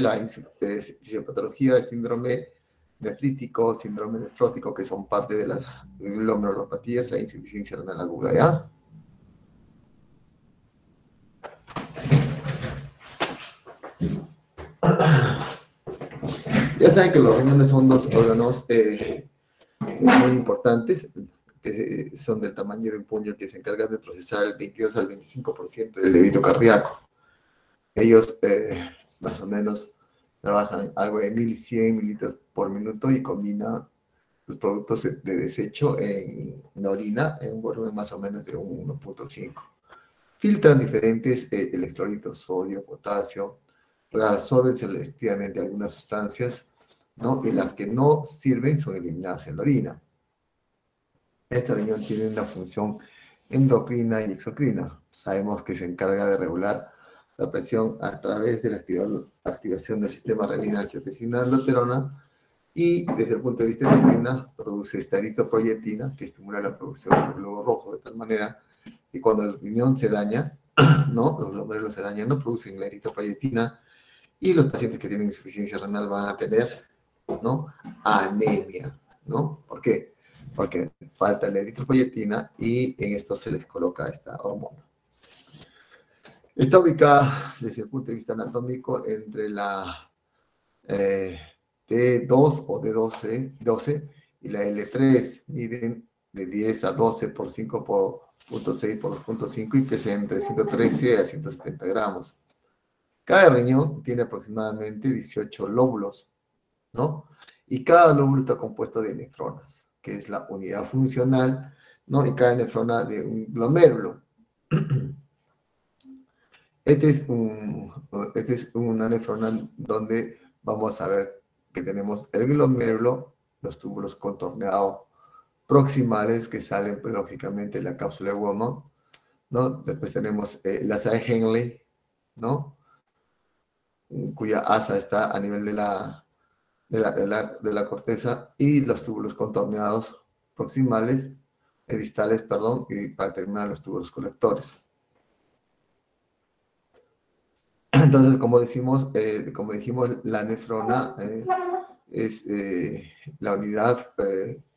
la fisiopatología del síndrome nefrítico, síndrome nefrótico, que son parte de las glomerulopatías e insuficiencia renal aguda, ¿ya? Ya saben que los riñones son dos órganos eh, muy importantes, que son del tamaño de un puño que se encargan de procesar el 22 al 25% del débito cardíaco. Ellos eh, más o menos trabajan algo de 1100 mililitros por minuto y combinan los productos de desecho en, la orina en un volumen más o menos de 1.5. Filtran diferentes eh, electrolitos, sodio, potasio, reabsorben selectivamente algunas sustancias ¿no? y las que no sirven son eliminadas en la orina. Esta riñón tiene una función endocrina y exocrina. Sabemos que se encarga de regular la presión a través de la activación del sistema renina-angiotensina endoterona y desde el punto de vista endocrina produce esta eritroproyectina que estimula la producción del globo rojo de tal manera que cuando el riñón se daña, ¿no? los glomérulos se dañan, no producen la eritroproyectina y los pacientes que tienen insuficiencia renal van a tener ¿no? Anemia, ¿no? ¿Por qué? Porque falta la eritropoyetina y en esto se les coloca esta hormona. Está ubicada desde el punto de vista anatómico entre la eh, T2 o D12 12, y la L3. Miden de 10 a 12 por 5 por 0.6 por 2.5 y pesan entre 113 a 170 gramos. Cada riñón tiene aproximadamente 18 lóbulos ¿no? Y cada lóbulo está compuesto de nefronas, que es la unidad funcional, ¿no? Y cada nefrona de un glomérulo. Este es, un, este es una nefrona donde vamos a ver que tenemos el glomérulo, los túbulos contorneados proximales que salen pues, lógicamente de la cápsula de Woman, ¿no? Después tenemos eh, la asa de Henley, ¿no? Cuya asa está a nivel de la, de la, de la, corteza y los túbulos contorneados proximales, eh, distales, perdón, y para terminar los túbulos colectores. Entonces, como decimos, eh, como dijimos, la nefrona eh, es la unidad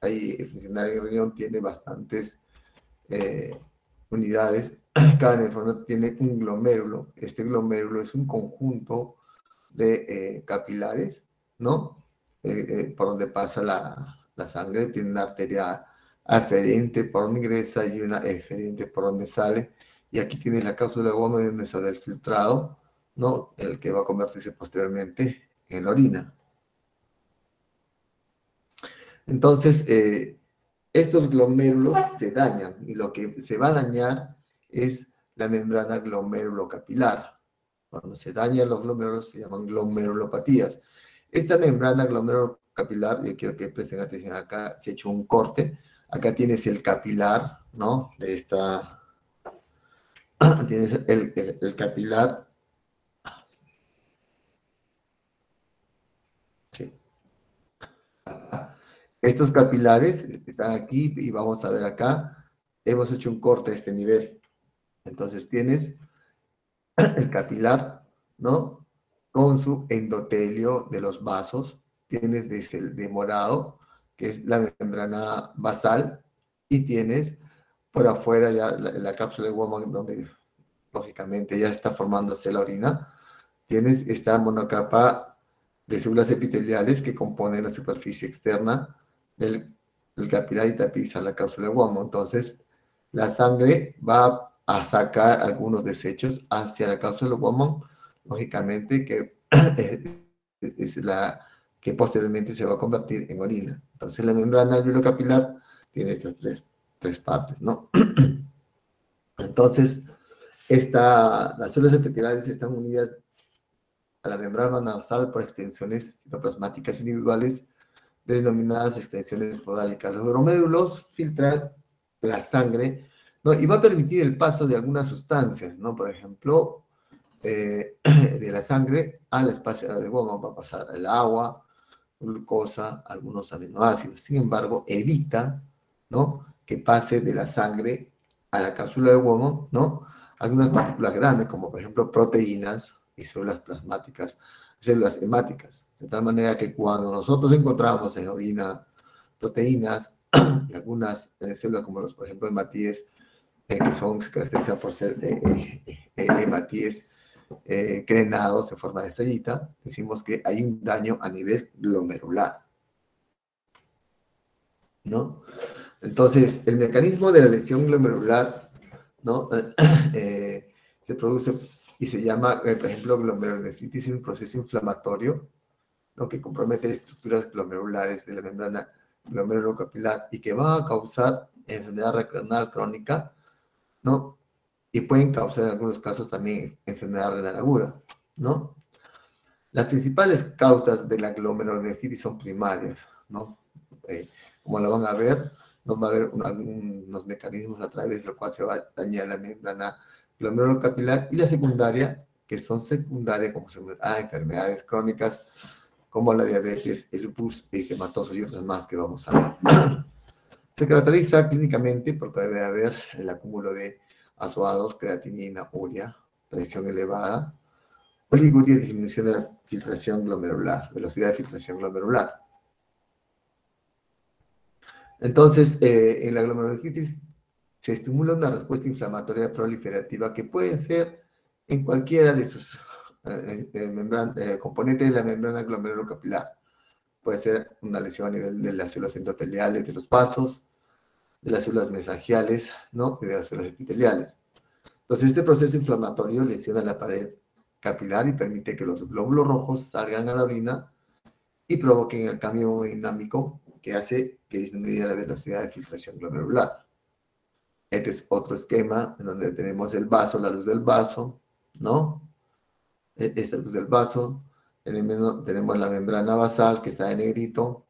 ahí el riñón tiene bastantes unidades. Cada nefrona tiene un glomérulo. Este glomérulo es un conjunto de capilares, ¿no? Eh, eh, por donde pasa la, sangre, tiene una arteria aferente por donde ingresa y una eferente por donde sale. Y aquí tiene la cápsula de goma donde sale el filtrado, ¿no? El que va a convertirse posteriormente en la orina. Entonces, eh, estos glomérulos se dañan y lo que se va a dañar es la membrana glomérulo-capilar. Cuando se dañan los glomérulos se llaman glomerulopatías. Esta membrana capilar, yo quiero que presten atención acá, se ha hecho un corte. Acá tienes el capilar, ¿no? De esta... tienes el, capilar. Sí. Estos capilares están aquí y vamos a ver acá. Hemos hecho un corte a este nivel. Entonces tienes el capilar, ¿no? con su endotelio de los vasos. Tienes desde el de morado, que es la membrana basal, y tienes por afuera ya la, cápsula de Woman, donde lógicamente ya está formándose la orina. Tienes esta monocapa de células epiteliales que componen la superficie externa del, capilar y tapiza la cápsula de Woman. Entonces, la sangre va a sacar algunos desechos hacia la cápsula de Woman lógicamente, que es la que posteriormente se va a convertir en orina. Entonces la membrana capilar tiene estas tres, tres partes, ¿no? Entonces, esta, las células epiteliales están unidas a la membrana nasal por extensiones citoplasmáticas individuales denominadas extensiones podálicas. Los glomérulos filtran la sangre ¿no? y va a permitir el paso de algunas sustancias, ¿no? Por ejemplo, eh, de la sangre al espacio de goma va a pasar el agua, glucosa, algunos aminoácidos. Sin embargo, evita ¿no? que pase de la sangre a la cápsula de goma ¿no? algunas partículas grandes, como por ejemplo proteínas y células plasmáticas células hemáticas, de tal manera que cuando nosotros encontramos en orina proteínas y algunas eh, células como los, por ejemplo, hematíes, eh, que son, se caracterizan por ser eh, hematíes crenados en forma de estrellita, decimos que hay un daño a nivel glomerular. ¿No? Entonces, el mecanismo de la lesión glomerular, ¿no? se produce y se llama, por ejemplo, glomerulonefritis, un proceso inflamatorio, ¿no? que compromete estructuras glomerulares de la membrana glomerulocapilar y que va a causar enfermedad renal crónica, ¿no? Y pueden causar en algunos casos también enfermedad renal aguda, ¿no? Las principales causas de la glomerulonefritis son primarias, ¿no? Eh, como la van a ver, no va a haber algunos mecanismos a través de los cuales se va a dañar la membrana glomerulocapilar y la secundaria, que son secundarias como se, ah, enfermedades crónicas como la diabetes, el lupus, el hematoso y otras más que vamos a ver. Se caracteriza clínicamente porque debe haber el acúmulo de azoados, creatinina, urea, presión elevada, oliguria disminución de la filtración glomerular, velocidad de filtración glomerular. Entonces, eh, en la glomerulonefritis se estimula una respuesta inflamatoria proliferativa que puede ser en cualquiera de sus eh, eh, eh, componente de la membrana glomerulocapilar. Puede ser una lesión a nivel de las células endoteliales de los vasos, de las células mesangiales, ¿no? Y de las células epiteliales. Entonces, este proceso inflamatorio lesiona la pared capilar y permite que los glóbulos rojos salgan a la orina y provoquen el cambio dinámico que hace que disminuya la velocidad de filtración glomerular. Este es otro esquema en donde tenemos el vaso, la luz del vaso, ¿no? E-, esta luz del vaso, tenemos la membrana basal que está en negrito,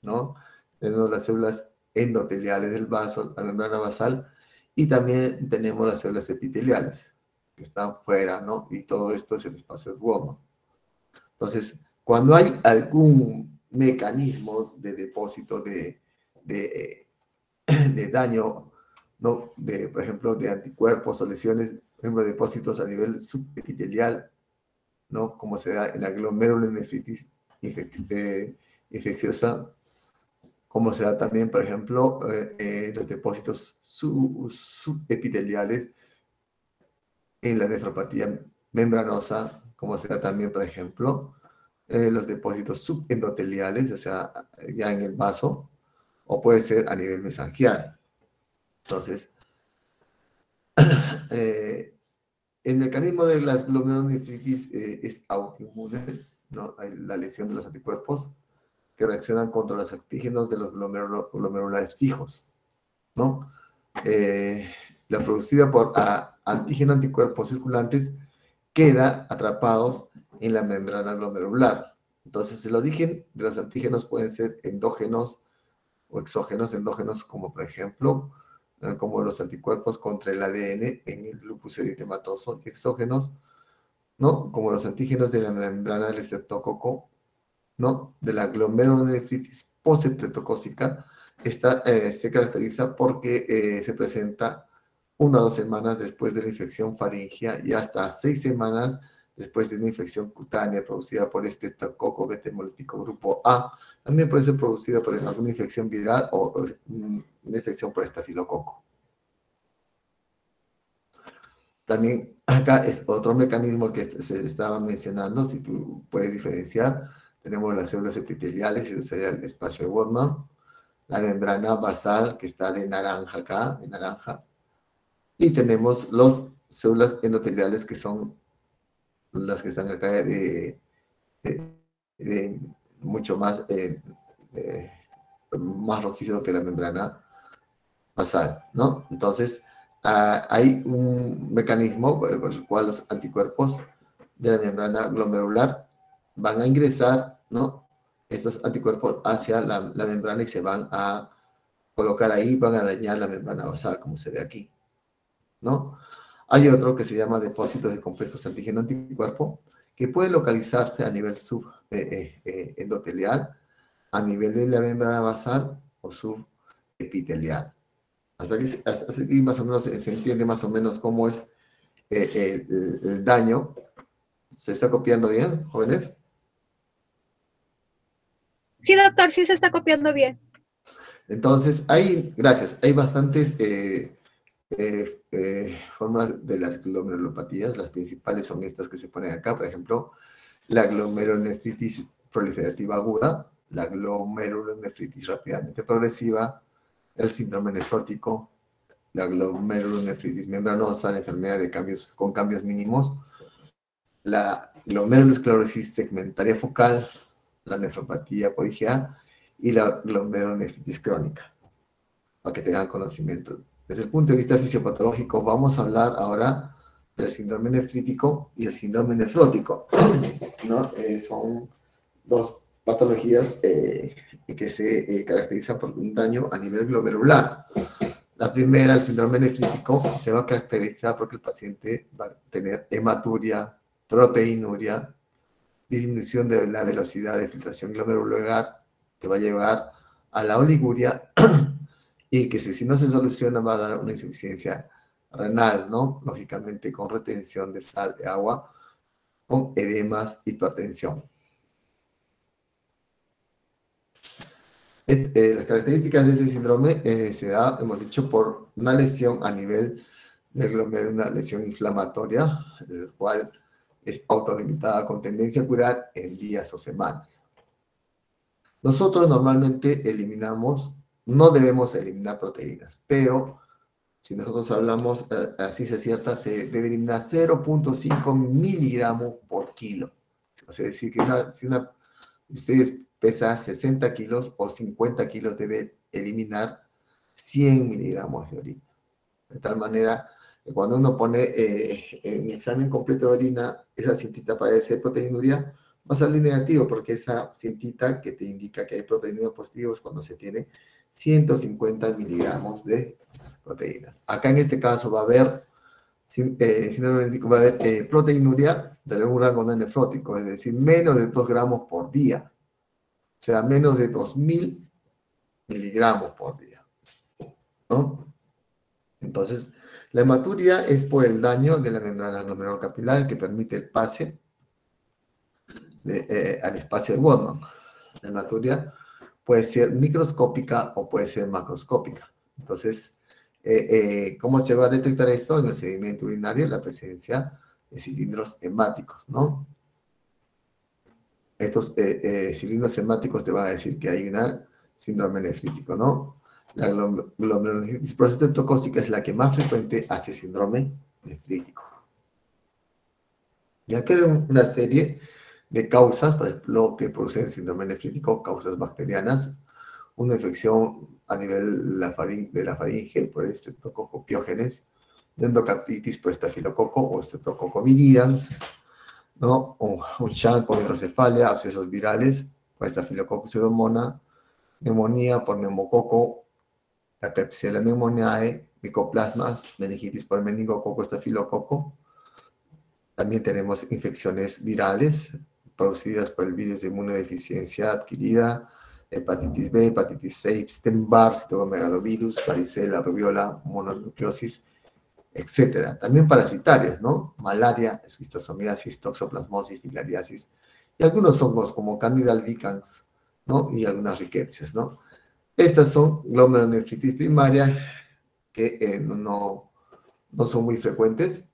¿no? Tenemos las células endoteliales del vaso, la membrana basal, y también tenemos las células epiteliales que están fuera, ¿no? Y todo esto es el espacio de Entonces, cuando hay algún mecanismo de depósito de, de, de daño, ¿no? De, por ejemplo, de anticuerpos o lesiones, por depósitos a nivel subepitelial ¿no? Como se da en la glomerulonefritis eh, infecciosa, como se da también, por ejemplo, eh, eh, los depósitos subepiteliales en la nefropatía membranosa, como se da también, por ejemplo, los depósitos subendoteliales, o sea, ya en el vaso, o puede ser a nivel mesangial. Entonces, El mecanismo de las glomerulonefritis eh, es autoinmune, ¿no? La lesión de los anticuerpos que reaccionan contra los antígenos de los glomerulares fijos, ¿no? Eh, la producida por antígeno anticuerpos circulantes queda atrapados en la membrana glomerular. Entonces, el origen de los antígenos pueden ser endógenos o exógenos, endógenos como por ejemplo como los anticuerpos contra el ADN en el lupus eritematoso exógenos, ¿no? Como los antígenos de la membrana del estreptococo, ¿no? De la glomerulonefritis postestreptocócica, esta eh, se caracteriza porque eh, se presenta una o dos semanas después de la infección faringea y hasta seis semanas después de una infección cutánea producida por este estreptococo beta grupo A, también puede ser producida por alguna infección viral o mm, una infección por estafilococo. También acá es otro mecanismo que se estaba mencionando, si tú puedes diferenciar, tenemos las células epiteliales, y sería el espacio de Wodman, la membrana basal que está de naranja acá, de naranja, y tenemos las células endoteliales que son las que están acá de, mucho más, eh, más rojizo que la membrana basal, ¿no? Entonces, ah, hay un mecanismo por el cual los anticuerpos de la membrana glomerular van a ingresar, ¿no? Estos anticuerpos hacia la membrana y se van a colocar ahí, van a dañar la membrana basal, como se ve aquí, ¿no? Hay otro que se llama depósito de complejos antígeno-anticuerpo, que puede localizarse a nivel subendotelial, eh, eh, eh, a nivel de la membrana basal o subepitelial. Hasta aquí, más o menos se, entiende más o menos cómo es el, daño. ¿Se está copiando bien, jóvenes? Sí, doctor, sí se está copiando bien. Entonces, hay, gracias, hay bastantes eh, eh, eh, formas de las glomerulopatías. Las principales son estas que se ponen acá, por ejemplo, la glomerulonefritis proliferativa aguda, la glomerulonefritis rápidamente progresiva, el síndrome nefrótico, la glomerulonefritis membranosa, la enfermedad de cambios, con cambios mínimos, la glomerulosclerosis segmentaria focal, la nefropatía por IgA y la glomerulonefritis crónica, para que tengan conocimiento. Desde el punto de vista fisiopatológico, vamos a hablar ahora del síndrome nefrítico y el síndrome nefrótico. ¿no? Eh, son dos patologías eh, que se eh, caracterizan por un daño a nivel glomerular. La primera, el síndrome nefrítico, se va a caracterizar porque el paciente va a tener hematuria, proteinuria, disminución de la velocidad de filtración glomerular, que va a llevar a la oliguria y que si, no se soluciona va a dar una insuficiencia renal, ¿no? Lógicamente con retención de sal de agua, con edemas, hipertensión. Eh, las características de este síndrome eh, se da, hemos dicho, por una lesión a nivel del glomérulo, una lesión inflamatoria, el cual es autolimitada con tendencia a curar en días o semanas. Nosotros normalmente eliminamos, no debemos eliminar proteínas, pero si nosotros hablamos eh, así se cierta, se debe eliminar 0.5 miligramos por kilo. Es decir, que si una, ustedes pesa 60 kilos o 50 kilos, debe eliminar 100 miligramos de orina. De tal manera que cuando uno pone eh, en examen completo de orina esa cintita para ser proteinuria, va a salir negativo porque esa cintita que te indica que hay proteínas positivos cuando se tiene 150 miligramos de proteínas. Acá en este caso va a haber, eh, va a haber eh, proteinuria de un rango nefrótico, es decir, menos de 2 gramos por día sea menos de 2.000 miligramos por día. Entonces, la hematuria es por el daño de la membrana capilar que permite el pase eh, al espacio de Bondman. La hematuria puede ser microscópica o puede ser macroscópica. Entonces, eh, eh, ¿cómo se va a detectar esto? En el sedimento urinario, la presencia de cilindros hemáticos, ¿no? estos eh, eh, cilindros hemáticos te van a decir que hay un síndrome nefrítico, ¿no? La glomerulonefritis prostatocócica es la que más frecuente hace síndrome nefrítico. Ya que una serie de causas, por ejemplo, que producen síndrome nefrítico, causas bacterianas, una infección a nivel de la faringe por estreptococopiógenes, endocarditis por estafilococo o estreptococo viridans, ¿no? Un, un con hidrocefalia, abscesos virales por estafilococcus pseudomonas, neumonía por neumococo, la Klebsiella pneumoniae, micoplasmas, meningitis por meningococo, estafilococo. También tenemos infecciones virales producidas por el virus de inmunodeficiencia adquirida, hepatitis B, hepatitis C, Epstein-Barr, citomegalovirus, varicela, rubiola, mononucleosis etcétera. También parasitarias, ¿no? Malaria, esquistosomiasis, toxoplasmosis, filariasis, y algunos hongos como Candida albicans, ¿no? Y algunas riquezas, ¿no? Estas son glomerulonefritis primaria que eh, no, no son muy frecuentes.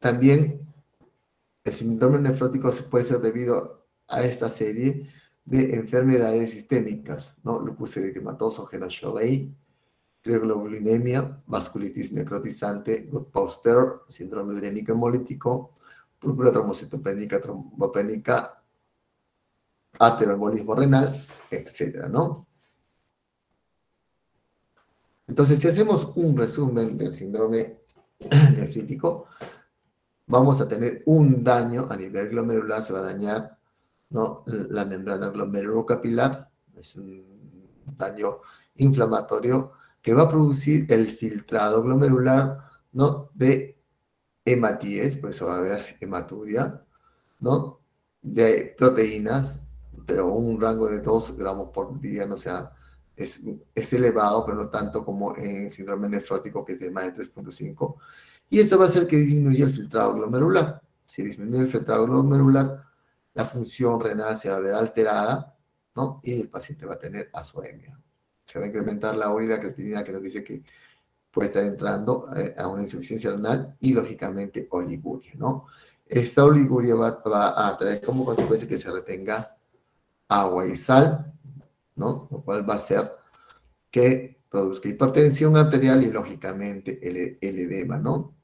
También el síndrome nefrótico puede ser debido a esta serie de enfermedades sistémicas, ¿no? Lupus eritematoso, Henoch-Leucemia, trioglobulinemia, vasculitis necrotizante, poster, síndrome urémico hemolítico, púrpura trombocitopénica, trombopénica, ateroembolismo renal, etcétera. Entonces, si hacemos un resumen del síndrome nefrítico, vamos a tener un daño a nivel glomerular, se va a dañar ¿no? la membrana glomerulocapilar, es un daño inflamatorio que va a producir el filtrado glomerular, ¿no? De hematíes, por eso va a haber hematuria, ¿no? De proteínas, pero un rango de 2 gramos por día, no sea, es, es elevado, pero no tanto como en síndrome nefrótico, que es de más de 3.5. Y esto va a hacer que disminuya el filtrado glomerular. Si disminuye el filtrado glomerular, la función renal se va a ver alterada, ¿no? Y el paciente va a tener azoemia. Se va a incrementar la urina creatinina que nos dice que puede estar entrando eh, a una insuficiencia renal y, lógicamente, oliguria, ¿no? Esta oliguria va, va a traer como consecuencia que se retenga agua y sal, ¿no? Lo cual va a hacer que produzca hipertensión arterial y, lógicamente, el, el edema, ¿no?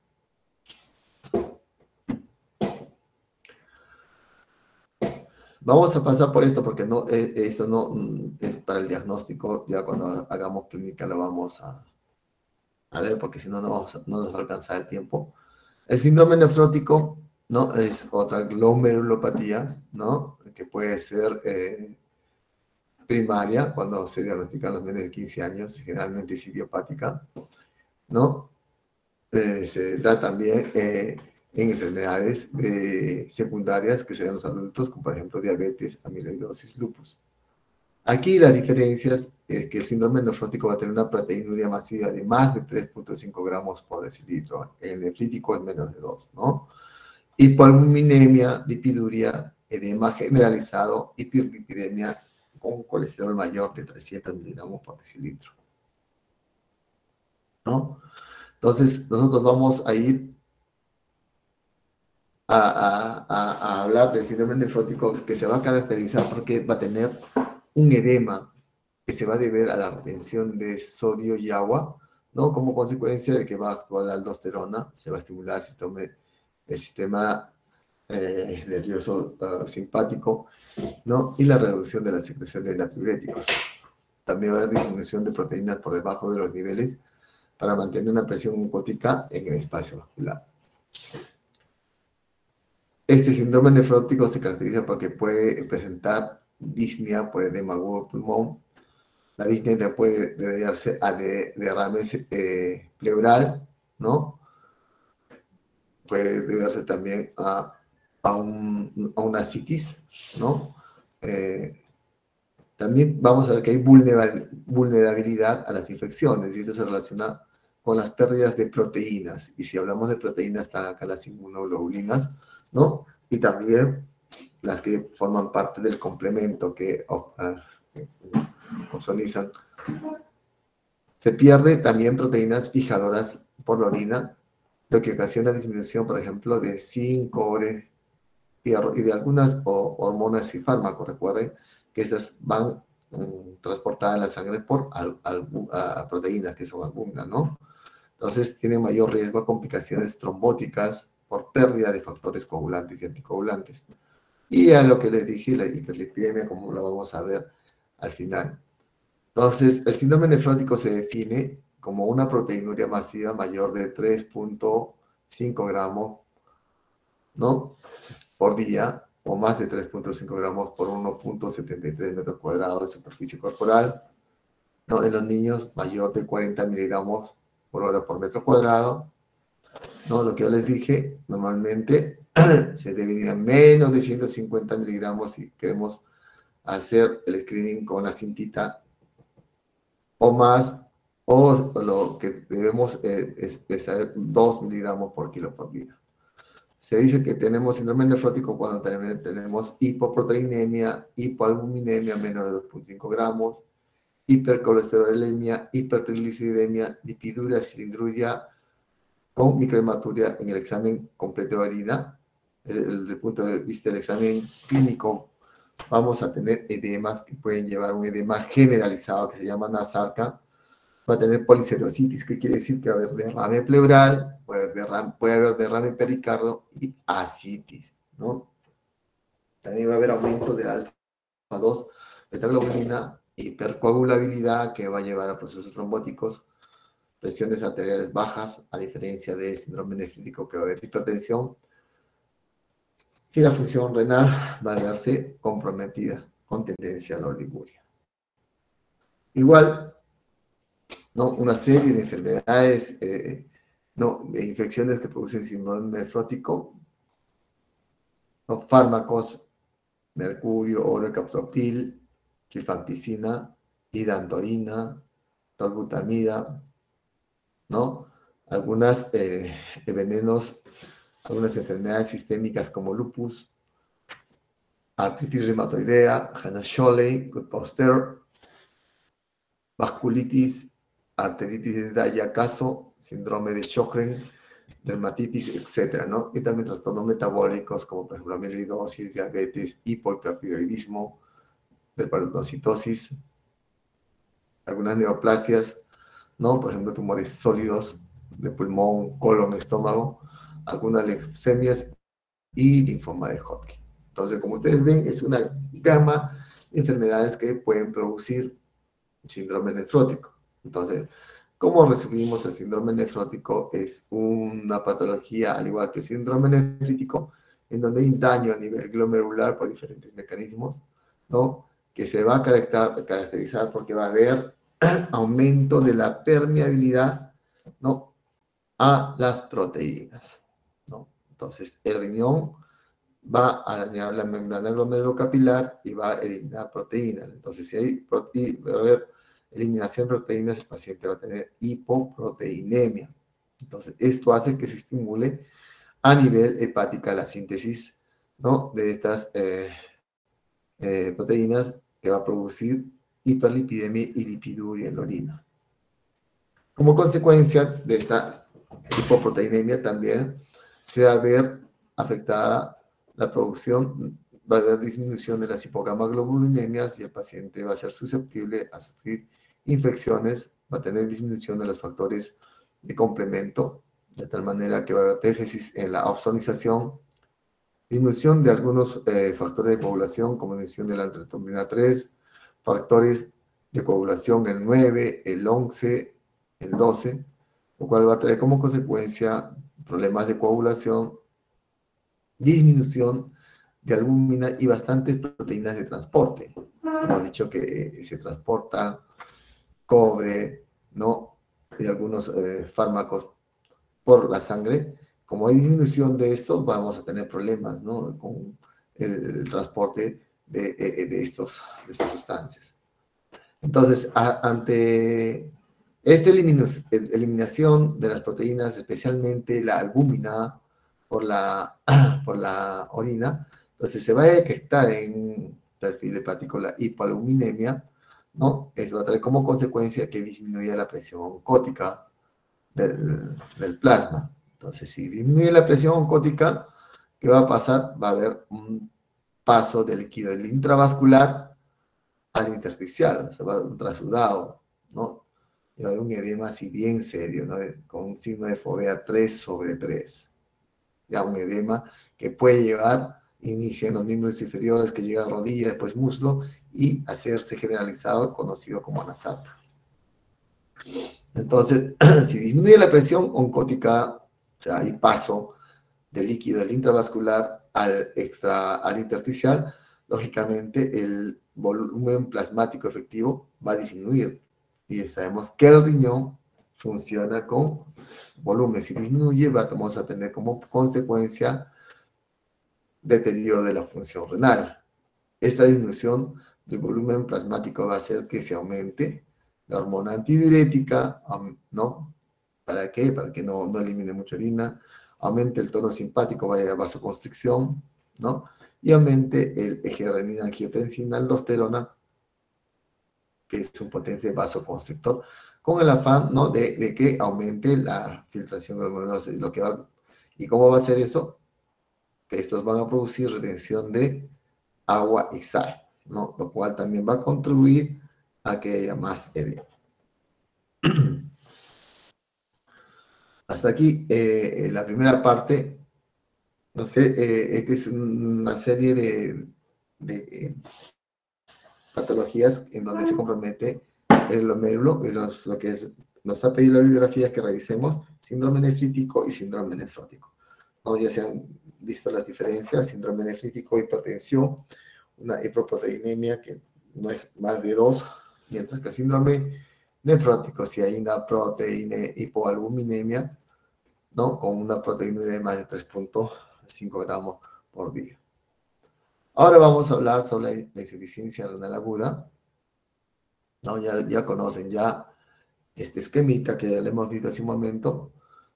Vamos a pasar por esto porque no, eh, esto no mm, es para el diagnóstico. Ya cuando hagamos clínica lo vamos a, ver porque si no, no, no nos va a alcanzar el tiempo. El síndrome nefrótico ¿no? es otra glomerulopatía ¿no? que puede ser eh, primaria cuando se diagnostica a los menos de 15 años, generalmente es idiopática. ¿no? Eh, se da también en enfermedades eh, secundarias que se dan los adultos, como por ejemplo diabetes, amiloidosis, lupus. Aquí las diferencias es que el síndrome nefrótico va a tener una proteinuria masiva de más de 3.5 gramos por decilitro, el nefrítico es menos de 2, ¿no? Hipoalbuminemia, lipiduria, edema generalizado, hiperlipidemia con colesterol mayor de 300 miligramos por decilitro, ¿no? Entonces, nosotros vamos a ir a, hablar del síndrome nefrótico que se va a caracterizar porque va a tener un edema que se va a deber a la retención de sodio y agua, ¿no? Como consecuencia de que va a actuar la aldosterona, se va a estimular el sistema, el sistema eh, nervioso ah, simpático, ¿no? Y la reducción de la secreción de natriuréticos. También va a haber disminución de proteínas por debajo de los niveles para mantener una presión mucótica en el espacio vascular. Este síndrome nefrótico se caracteriza porque puede presentar disnea por edema agudo pulmón. La disnea puede deberse a derrames eh, pleural, ¿no? Puede deberse también a, a, una citis, ¿no? Eh, también vamos a ver que hay vulnerabilidad a las infecciones y esto se relaciona con las pérdidas de proteínas. Y si hablamos de proteínas, están acá las inmunoglobulinas, ¿no? Y también las que forman parte del complemento que ozonizan. Se pierde también proteínas fijadoras por la orina, lo que ocasiona disminución, por ejemplo, de zinc, cobre, y de algunas hormonas y fármacos. Recuerden que estas van mm, transportadas en la sangre por proteínas que son algunas, ¿no? Entonces tiene mayor riesgo a complicaciones trombóticas, por pérdida de factores coagulantes y anticoagulantes. Y a lo que les dije, la hiperlipidemia, como lo vamos a ver al final. Entonces, el síndrome nefrótico se define como una proteinuria masiva mayor de 3.5 gramos ¿no? por día o más de 3.5 gramos por 1.73 metros cuadrados de superficie corporal. ¿no? En los niños, mayor de 40 miligramos por hora por metro cuadrado ¿no? Lo que yo les dije, normalmente se debería menos de 150 miligramos si queremos hacer el screening con la cintita o más, o lo que debemos eh, es, saber 2 miligramos por kilo por día. Se dice que tenemos síndrome nefrótico cuando tenemos hipoproteinemia, hipoalbuminemia menos de 2.5 gramos, hipercolesterolemia, hipertrigliceridemia, lipiduria, cilindruria, con microhematuria en el examen completo de orina. Desde el punto de vista del examen clínico, vamos a tener edemas que pueden llevar un edema generalizado que se llama nasarca. Va a tener policerositis, que quiere decir que va a haber derrame pleural, puede, puede haber derrame pericardo y ascitis, ¿no? También va a haber aumento del alfa 2 beta-globulina, hipercoagulabilidad que va a llevar a procesos trombóticos, presiones arteriales bajas, a diferencia del síndrome nefrítico que va a haber hipertensión, y la función renal va a verse comprometida con tendencia a la oliguria. Igual, ¿no? una serie de enfermedades, eh, no, de infecciones que producen síndrome nefrótico, ¿no? fármacos, mercurio, oro, captopil, rifampicina, hidantoína, tolbutamida, ¿no? Algunas eh, venenos, algunas enfermedades sistémicas como lupus, artritis reumatoidea, Hannah-Scholey, Good-Poster, vasculitis, arteritis de Daya-Caso, síndrome de Sjögren, dermatitis, etc. ¿no? Y también trastornos metabólicos como por ejemplo amiloidosis, diabetes, hipohipertiroidismo, hiperparatocitosis, algunas neoplasias, ¿no? Por ejemplo, tumores sólidos de pulmón, colon, estómago, algunas leucemias y linfoma de Hodgkin. Entonces, como ustedes ven, es una gama de enfermedades que pueden producir síndrome nefrótico. Entonces, ¿cómo resumimos el síndrome nefrótico? Es una patología, al igual que el síndrome nefrítico, en donde hay daño a nivel glomerular por diferentes mecanismos, ¿no? Que se va a caracterizar porque va a haber aumento de la permeabilidad, ¿no? A las proteínas, ¿no? Entonces, el riñón va a dañar la membrana glomerulocapilar y va a eliminar proteínas. Entonces, si hay eliminación de proteínas, el paciente va a tener hipoproteinemia. Entonces, esto hace que se estimule a nivel hepática la síntesis ¿no? de estas eh, eh, proteínas que va a producir hiperlipidemia y lipiduria en la orina. Como consecuencia de esta hipoproteinemia también se va a ver afectada la producción, va a haber disminución de las hipogamaglobulинemias y el paciente va a ser susceptible a sufrir infecciones, va a tener disminución de los factores de complemento, de tal manera que va a haber déficit en la opsonización, disminución de algunos eh, factores de población, como disminución de la antrotomina 3, factores de coagulación el 9, el 11, el 12, lo cual va a traer como consecuencia problemas de coagulación, disminución de albúmina y bastantes proteínas de transporte. Hemos dicho que se transporta cobre, ¿no? Y algunos eh, fármacos por la sangre. Como hay disminución de esto, vamos a tener problemas, ¿no? Con el, transporte de, estos, estas sustancias. Entonces, ante esta eliminación de las proteínas, especialmente la albúmina por la, por la orina, entonces se va a detectar en perfil hepático la hipoaluminemia, ¿no? Eso va a traer como consecuencia que disminuya la presión oncótica del, del plasma. Entonces, si disminuye la presión oncótica, ¿qué va a pasar? Va a haber un paso del líquido del intravascular al intersticial, o sea, va un trasudado, ¿no? Y haber un edema así bien serio, ¿no? Con un signo de fobia 3 sobre 3. Ya un edema que puede llevar, inicia en los miembros inferiores, que llega a rodilla, después muslo, y hacerse generalizado, conocido como anasata. Entonces, si disminuye la presión oncótica, o sea, hay paso del líquido del intravascular al, extra, al intersticial, lógicamente el volumen plasmático efectivo va a disminuir. Y sabemos que el riñón funciona con volumen. Si disminuye, vamos a tener como consecuencia deterioro de la función renal. Esta disminución del volumen plasmático va a hacer que se aumente la hormona antidiurética, ¿no? ¿Para qué? Para que no, no elimine mucha orina, aumente el tono simpático, vaya a vasoconstricción, ¿no? Y aumente el renina, angiotensina, aldosterona, que es un potente vasoconstrictor, con el afán, ¿no? De, de que aumente la filtración glomerulosa. Y, lo que va, ¿Y cómo va a ser eso? Que estos van a producir retención de agua y sal, ¿no? Lo cual también va a contribuir a que haya más edema. Hasta aquí eh, la primera parte. No sé, eh, esta es una serie de, de patologías en donde se compromete el glomérulo los, lo que es, nos ha pedido la bibliografía que revisemos síndrome nefrítico y síndrome nefrótico. ¿No? Ya se han visto las diferencias, síndrome nefrítico, hipertensión, una hipoproteinemia que no es más de dos, mientras que el síndrome nefrótico, si hay una proteína hipoalbuminemia, ¿no? Con una proteína de más de 3.5 gramos por día. Ahora vamos a hablar sobre la insuficiencia renal aguda. ¿No? Ya, ya conocen ya este esquemita que ya le hemos visto hace un momento.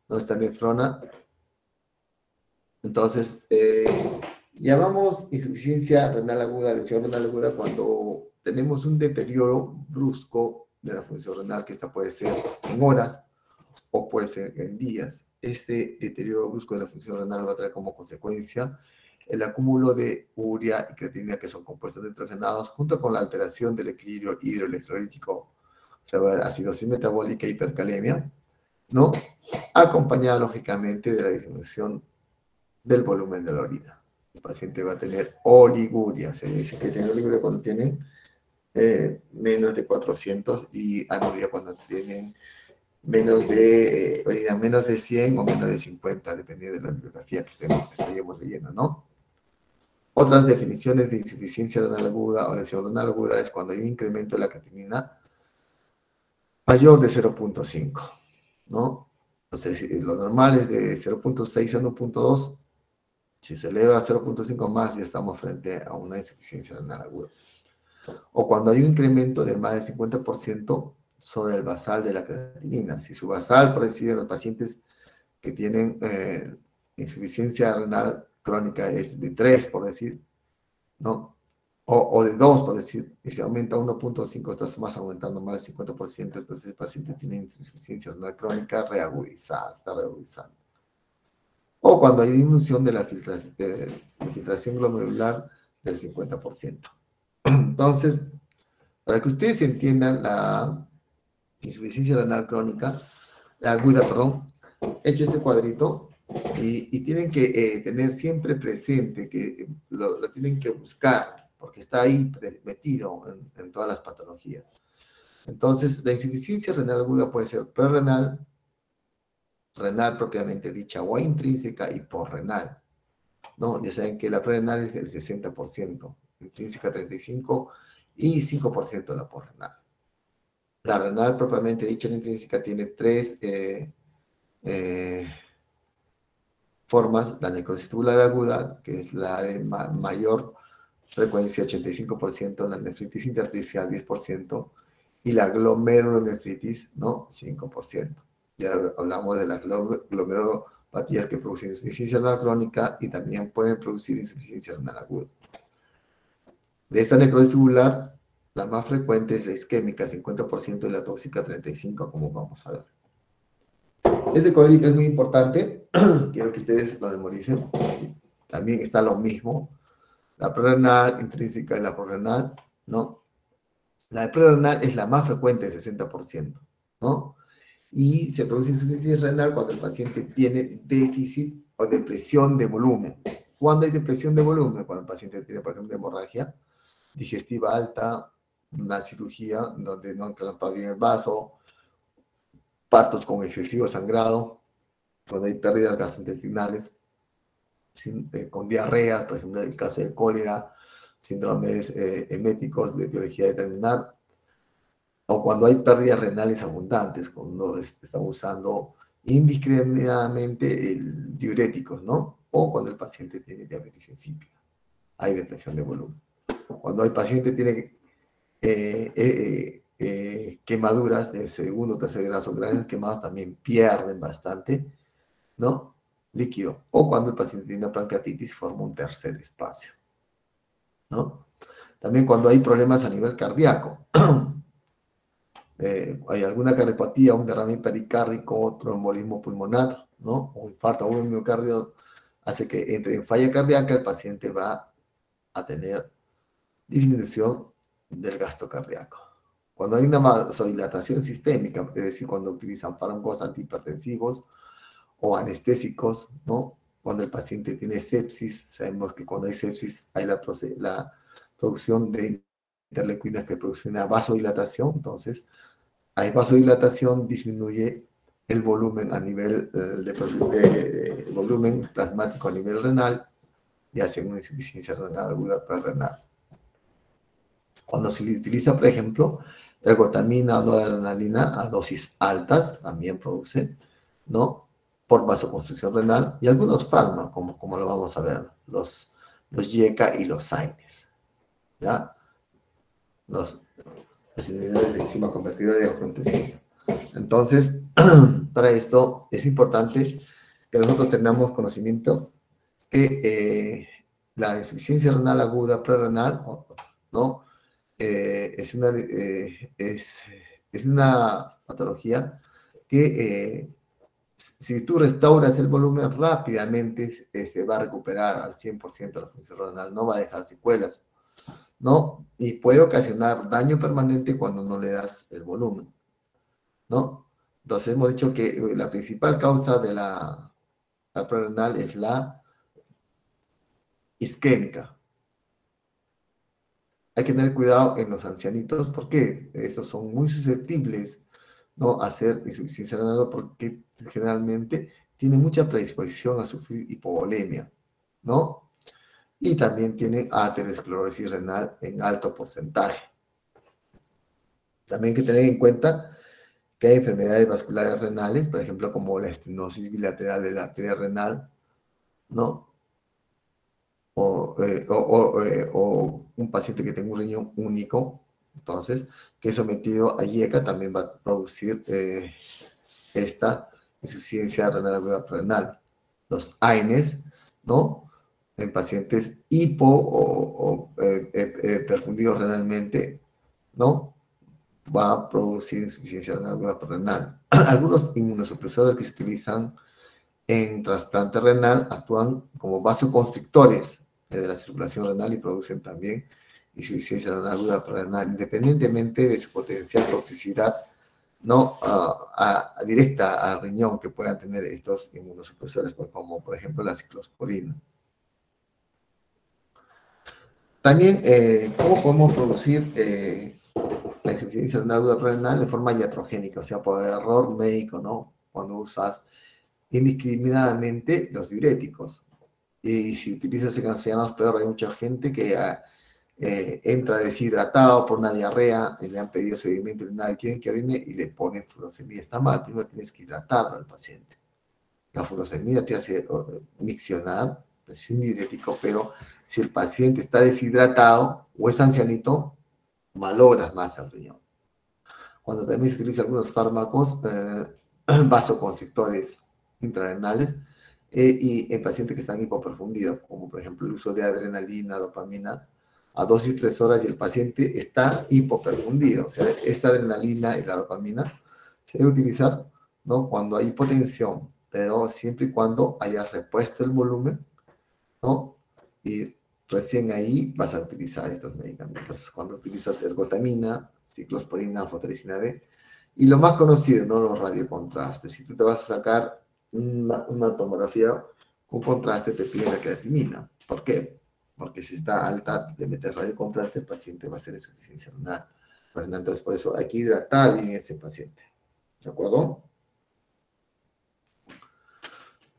¿no? Esta nefrona. Entonces, eh, Llamamos insuficiencia renal aguda, lesión renal aguda, cuando tenemos un deterioro brusco de la función renal, que esta puede ser en horas o puede ser en días. Este deterioro brusco de la función renal va a traer como consecuencia el acúmulo de urea y creatinina, que son compuestos nitrogenados, junto con la alteración del equilibrio hidroelectrolítico, o sea, acidosis metabólica hipercalemia, ¿no? Acompañada, lógicamente, de la disminución del volumen de la orina. El paciente va a tener oliguria, se dice que tiene oliguria cuando tiene eh, menos de 400 y anuria cuando tienen menos de, eh, menos de 100 o menos de 50, dependiendo de la bibliografía que estemos, estemos leyendo, ¿no? Otras definiciones de insuficiencia renal aguda o lesión renal aguda es cuando hay un incremento de la creatinina mayor de 0.5, ¿no? Entonces, lo normal es de 0.6 a 1.2. Si se eleva a 0.5 más, ya estamos frente a una insuficiencia renal aguda. O cuando hay un incremento de más del 50% sobre el basal de la creatinina. Si su basal, por decir, en los pacientes que tienen eh, insuficiencia renal crónica es de 3, por decir, ¿no? O, de 2, por decir, y si aumenta 1.5, estás más aumentando más del 50%, entonces el paciente tiene insuficiencia renal crónica reagudizada, está reagudizando. O cuando hay disminución de la filtración, glomerular del 50%. Entonces, para que ustedes entiendan la insuficiencia renal crónica, aguda, perdón, he hecho este cuadrito y, tienen que eh, tener siempre presente que lo, tienen que buscar, porque está ahí metido en, todas las patologías. Entonces, la insuficiencia renal aguda puede ser prerrenal, renal propiamente dicha, o intrínseca y porrenal. ¿no? Ya saben que la prerrenal es del 60%, intrínseca 35% y 5% la porrenal. La renal propiamente dicha, la intrínseca, tiene tres... Eh, eh, formas, la necrosis tubular aguda, que es la de mayor frecuencia, 85%, la nefritis intersticial, 10%, y la glomerulonefritis, ¿no? 5%. Ya hablamos de las glomerulopatías que producen insuficiencia renal crónica y también pueden producir insuficiencia renal aguda. De esta necrosis tubular, la más frecuente es la isquémica, 50%, y la tóxica, 35%, como vamos a ver. Este cuadrito es muy importante, quiero que ustedes lo memoricen. También está lo mismo, la prerenal intrínseca y la prorenal, ¿no? La prerenal es la más frecuente, 60%, ¿no? Y se produce insuficiencia renal cuando el paciente tiene déficit o depresión de volumen. ¿Cuándo hay depresión de volumen? Cuando el paciente tiene, por ejemplo, hemorragia digestiva alta, una cirugía donde no enclampa bien el vaso, partos con excesivo sangrado, cuando hay pérdidas gastrointestinales, eh, con diarreas, por ejemplo, en el caso de cólera, síndromes eh, de etiología determinada, o cuando hay pérdidas renales abundantes, cuando estamos usando indiscriminadamente diuréticos, ¿no? O cuando el paciente tiene diabetes insípida, hay depresión de volumen. Cuando el paciente tiene eh, eh, quemaduras de segundo, tercer grado, son grandes quemadas, también pierden bastante, ¿no? Líquido. O cuando el paciente tiene una pancreatitis, forma un tercer espacio, ¿no? También cuando hay problemas a nivel cardíaco. Eh, hay alguna cardiopatía, un derrame pericárdico, otro embolismo pulmonar, ¿no? Un infarto o un miocardio hace que entre en falla cardíaca el paciente va a tener disminución del gasto cardíaco. Cuando hay una vasodilatación sistémica, es decir, cuando utilizan fármacos antihipertensivos o anestésicos, ¿no? Cuando el paciente tiene sepsis, sabemos que cuando hay sepsis hay la, producción de interleuquinas que producen una vasodilatación, entonces hay vasodilatación, disminuye el volumen a nivel eh, de, volumen plasmático a nivel renal y hace una insuficiencia renal aguda renal. Cuando se utiliza, por ejemplo, ergotamina o noradrenalina a dosis altas también produce, ¿no? Por vasoconstricción renal y algunos fármacos, como, como lo vamos a ver, los, los YECA y los AINES, ¿ya? Los, inhibidores de enzima convertidora de angiotensina. Entonces, para esto es importante que nosotros tengamos conocimiento que eh, la insuficiencia renal aguda prerrenal, ¿no? Eh, es, una, eh, es, es, una patología que eh, si tú restauras el volumen rápidamente se va a recuperar al 100% la función renal, no va a dejar secuelas, ¿no? Y puede ocasionar daño permanente cuando no le das el volumen, ¿no? Entonces hemos dicho que la principal causa de la, la prerrenal es la isquémica. Hay que tener cuidado en los ancianitos porque estos son muy susceptibles ¿no? a hacer insuficiencia renal porque generalmente tienen mucha predisposición a sufrir hipovolemia, ¿no? Y también tienen aterosclerosis renal en alto porcentaje. También hay que tener en cuenta que hay enfermedades vasculares renales, por ejemplo, como la estenosis bilateral de la arteria renal, ¿no? O, eh, eh, o, un paciente que tenga un riñón único, entonces, que es sometido a IECA también va a producir eh, esta insuficiencia renal aguda renal. Los AINES, ¿no? En pacientes hipo o, perfundidos renalmente, ¿no? Va a producir insuficiencia renal aguda renal. Algunos inmunosupresores que se utilizan en trasplante renal actúan como vasoconstrictores de la circulación renal y producen también insuficiencia renal aguda renal, independientemente de su potencial toxicidad no directa al riñón que puedan tener estos inmunosupresores, como por ejemplo la ciclosporina. También, eh, ¿cómo podemos producir eh, la insuficiencia renal aguda renal de forma iatrogénica? O sea, por error médico, ¿no? Cuando usas indiscriminadamente los diuréticos. Y si utilizas cancelanos peor, hay mucha gente que ah, eh, entra deshidratado por una diarrea y le han pedido sedimento urinario, quieren que orine y le ponen furosemida. Está mal, primero tienes que hidratarlo al paciente. La furosemida te hace miccionar, es un diurético, pero si el paciente está deshidratado o es ancianito, malogras más el riñón. Cuando también se utilizan algunos fármacos eh, vasoconstrictores intrarenales, eh, y en pacientes que están hipoperfundidos, como por ejemplo el uso de adrenalina, dopamina, a dosis tres horas y el paciente está hipoperfundido. O sea, esta adrenalina y la dopamina se debe utilizar ¿no? cuando hay hipotensión, pero siempre y cuando haya repuesto el volumen, ¿no? Y recién ahí vas a utilizar estos medicamentos. Cuando utilizas ergotamina, ciclosporina, anfotericina B, y lo más conocido, ¿no? Los radiocontrastes. Si tú te vas a sacar una, tomografía con contraste te pide la creatinina. ¿Por qué? Porque si está alta, le metes radio contraste, el paciente va a ser insuficiencia renal. Entonces, por eso hay que hidratar bien ese paciente. ¿De acuerdo?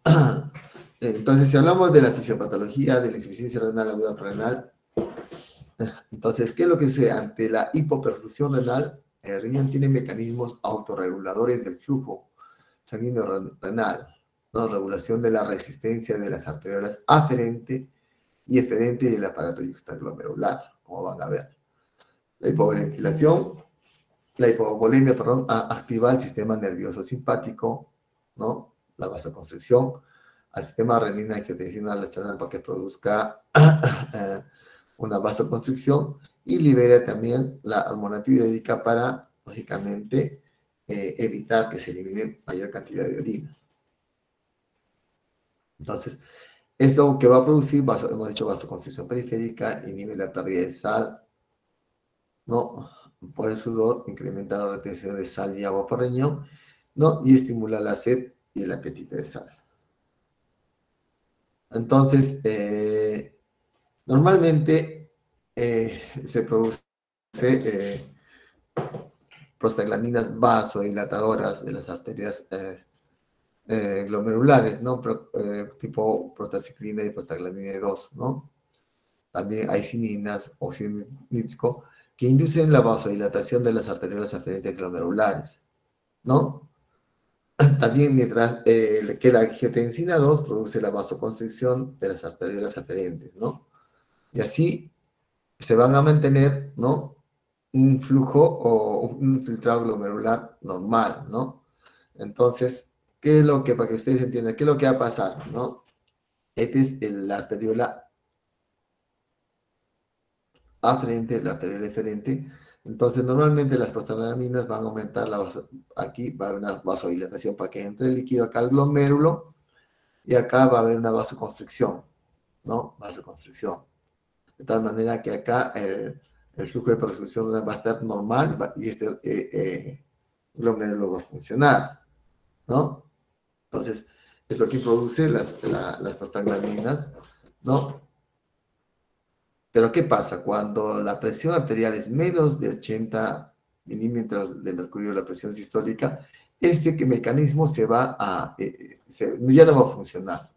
Entonces, si hablamos de la fisiopatología de la insuficiencia renal aguda renal, entonces, ¿qué es lo que sucede? Ante la hipoperfusión renal, el riñón tiene mecanismos autorreguladores del flujo sanguíneo renal, ¿no? regulación de la resistencia de las arteriolas aferente y eferente del aparato yuxtaglomerular, como van a ver. La hipoventilación, la hipovolemia, perdón, activa el sistema nervioso simpático, ¿no? La vasoconstricción, al sistema renina angiotensina lateral para que produzca eh, una vasoconstricción y libera también la hormona tiroidica para, lógicamente, eh, evitar que se elimine mayor cantidad de orina. Entonces, esto que va a producir, hemos dicho vasoconstricción periférica, inhibe la pérdida de sal, ¿no? Por el sudor, incrementa la retención de sal y agua por riñón, ¿no? Y estimula la sed y el apetito de sal. Entonces, eh, normalmente eh, se produce prostaglandinas vasodilatadoras de las arterias eh, eh, glomerulares, ¿no? Eh, tipo prostaciclina y prostaglandina 2, ¿no? También hay cininas, óxido nítrico, que inducen la vasodilatación de las arteriolas aferentes glomerulares, ¿no? También mientras que la angiotensina 2 produce la vasoconstricción de las arteriolas aferentes, ¿no? Y así se van a mantener, ¿no? Un flujo o un filtrado glomerular normal, ¿no? Entonces, ¿qué es lo que, para que ustedes entiendan, qué es lo que va a pasar, ¿no? Esta es la arteriola aferente, la arterial eferente. Entonces, normalmente las prostaglandinas van a aumentar la aquí va a haber una vasodilatación para que entre el líquido acá al glomérulo y acá va a haber una vasoconstricción, ¿no? Vasoconstricción. De tal manera que acá el, flujo de perfusión va a estar normal y este eh, eh, glomérulo va a funcionar, ¿no? Entonces, eso aquí produce las, las prostaglandinas, ¿no? Pero ¿qué pasa? Cuando la presión arterial es menos de 80 milímetros de mercurio, la presión sistólica, este mecanismo se va a, eh, ya no va a funcionar.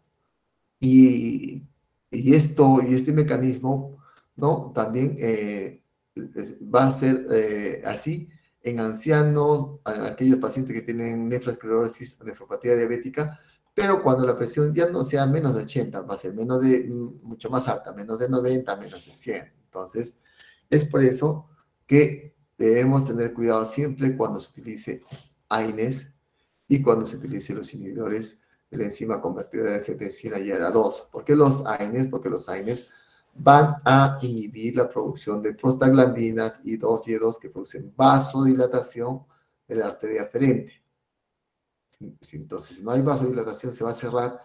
Y, y, esto, y este mecanismo, ¿no? También eh, va a ser eh, así en ancianos, aquellos pacientes que tienen nefroesclerosis o nefropatía diabética, pero cuando la presión ya no sea menos de 80, va a ser menos de, mucho más alta, menos de 90, menos de 100. Entonces, es por eso que debemos tener cuidado siempre cuando se utilice AINES y cuando se utilice los inhibidores de la enzima convertida de angiotensina y ARA2. ¿Por qué los AINES? Porque los AINES van a inhibir la producción de prostaglandinas y 2 y 2 que producen vasodilatación de la arteria aferente. Entonces, si no hay vasodilatación, se va a cerrar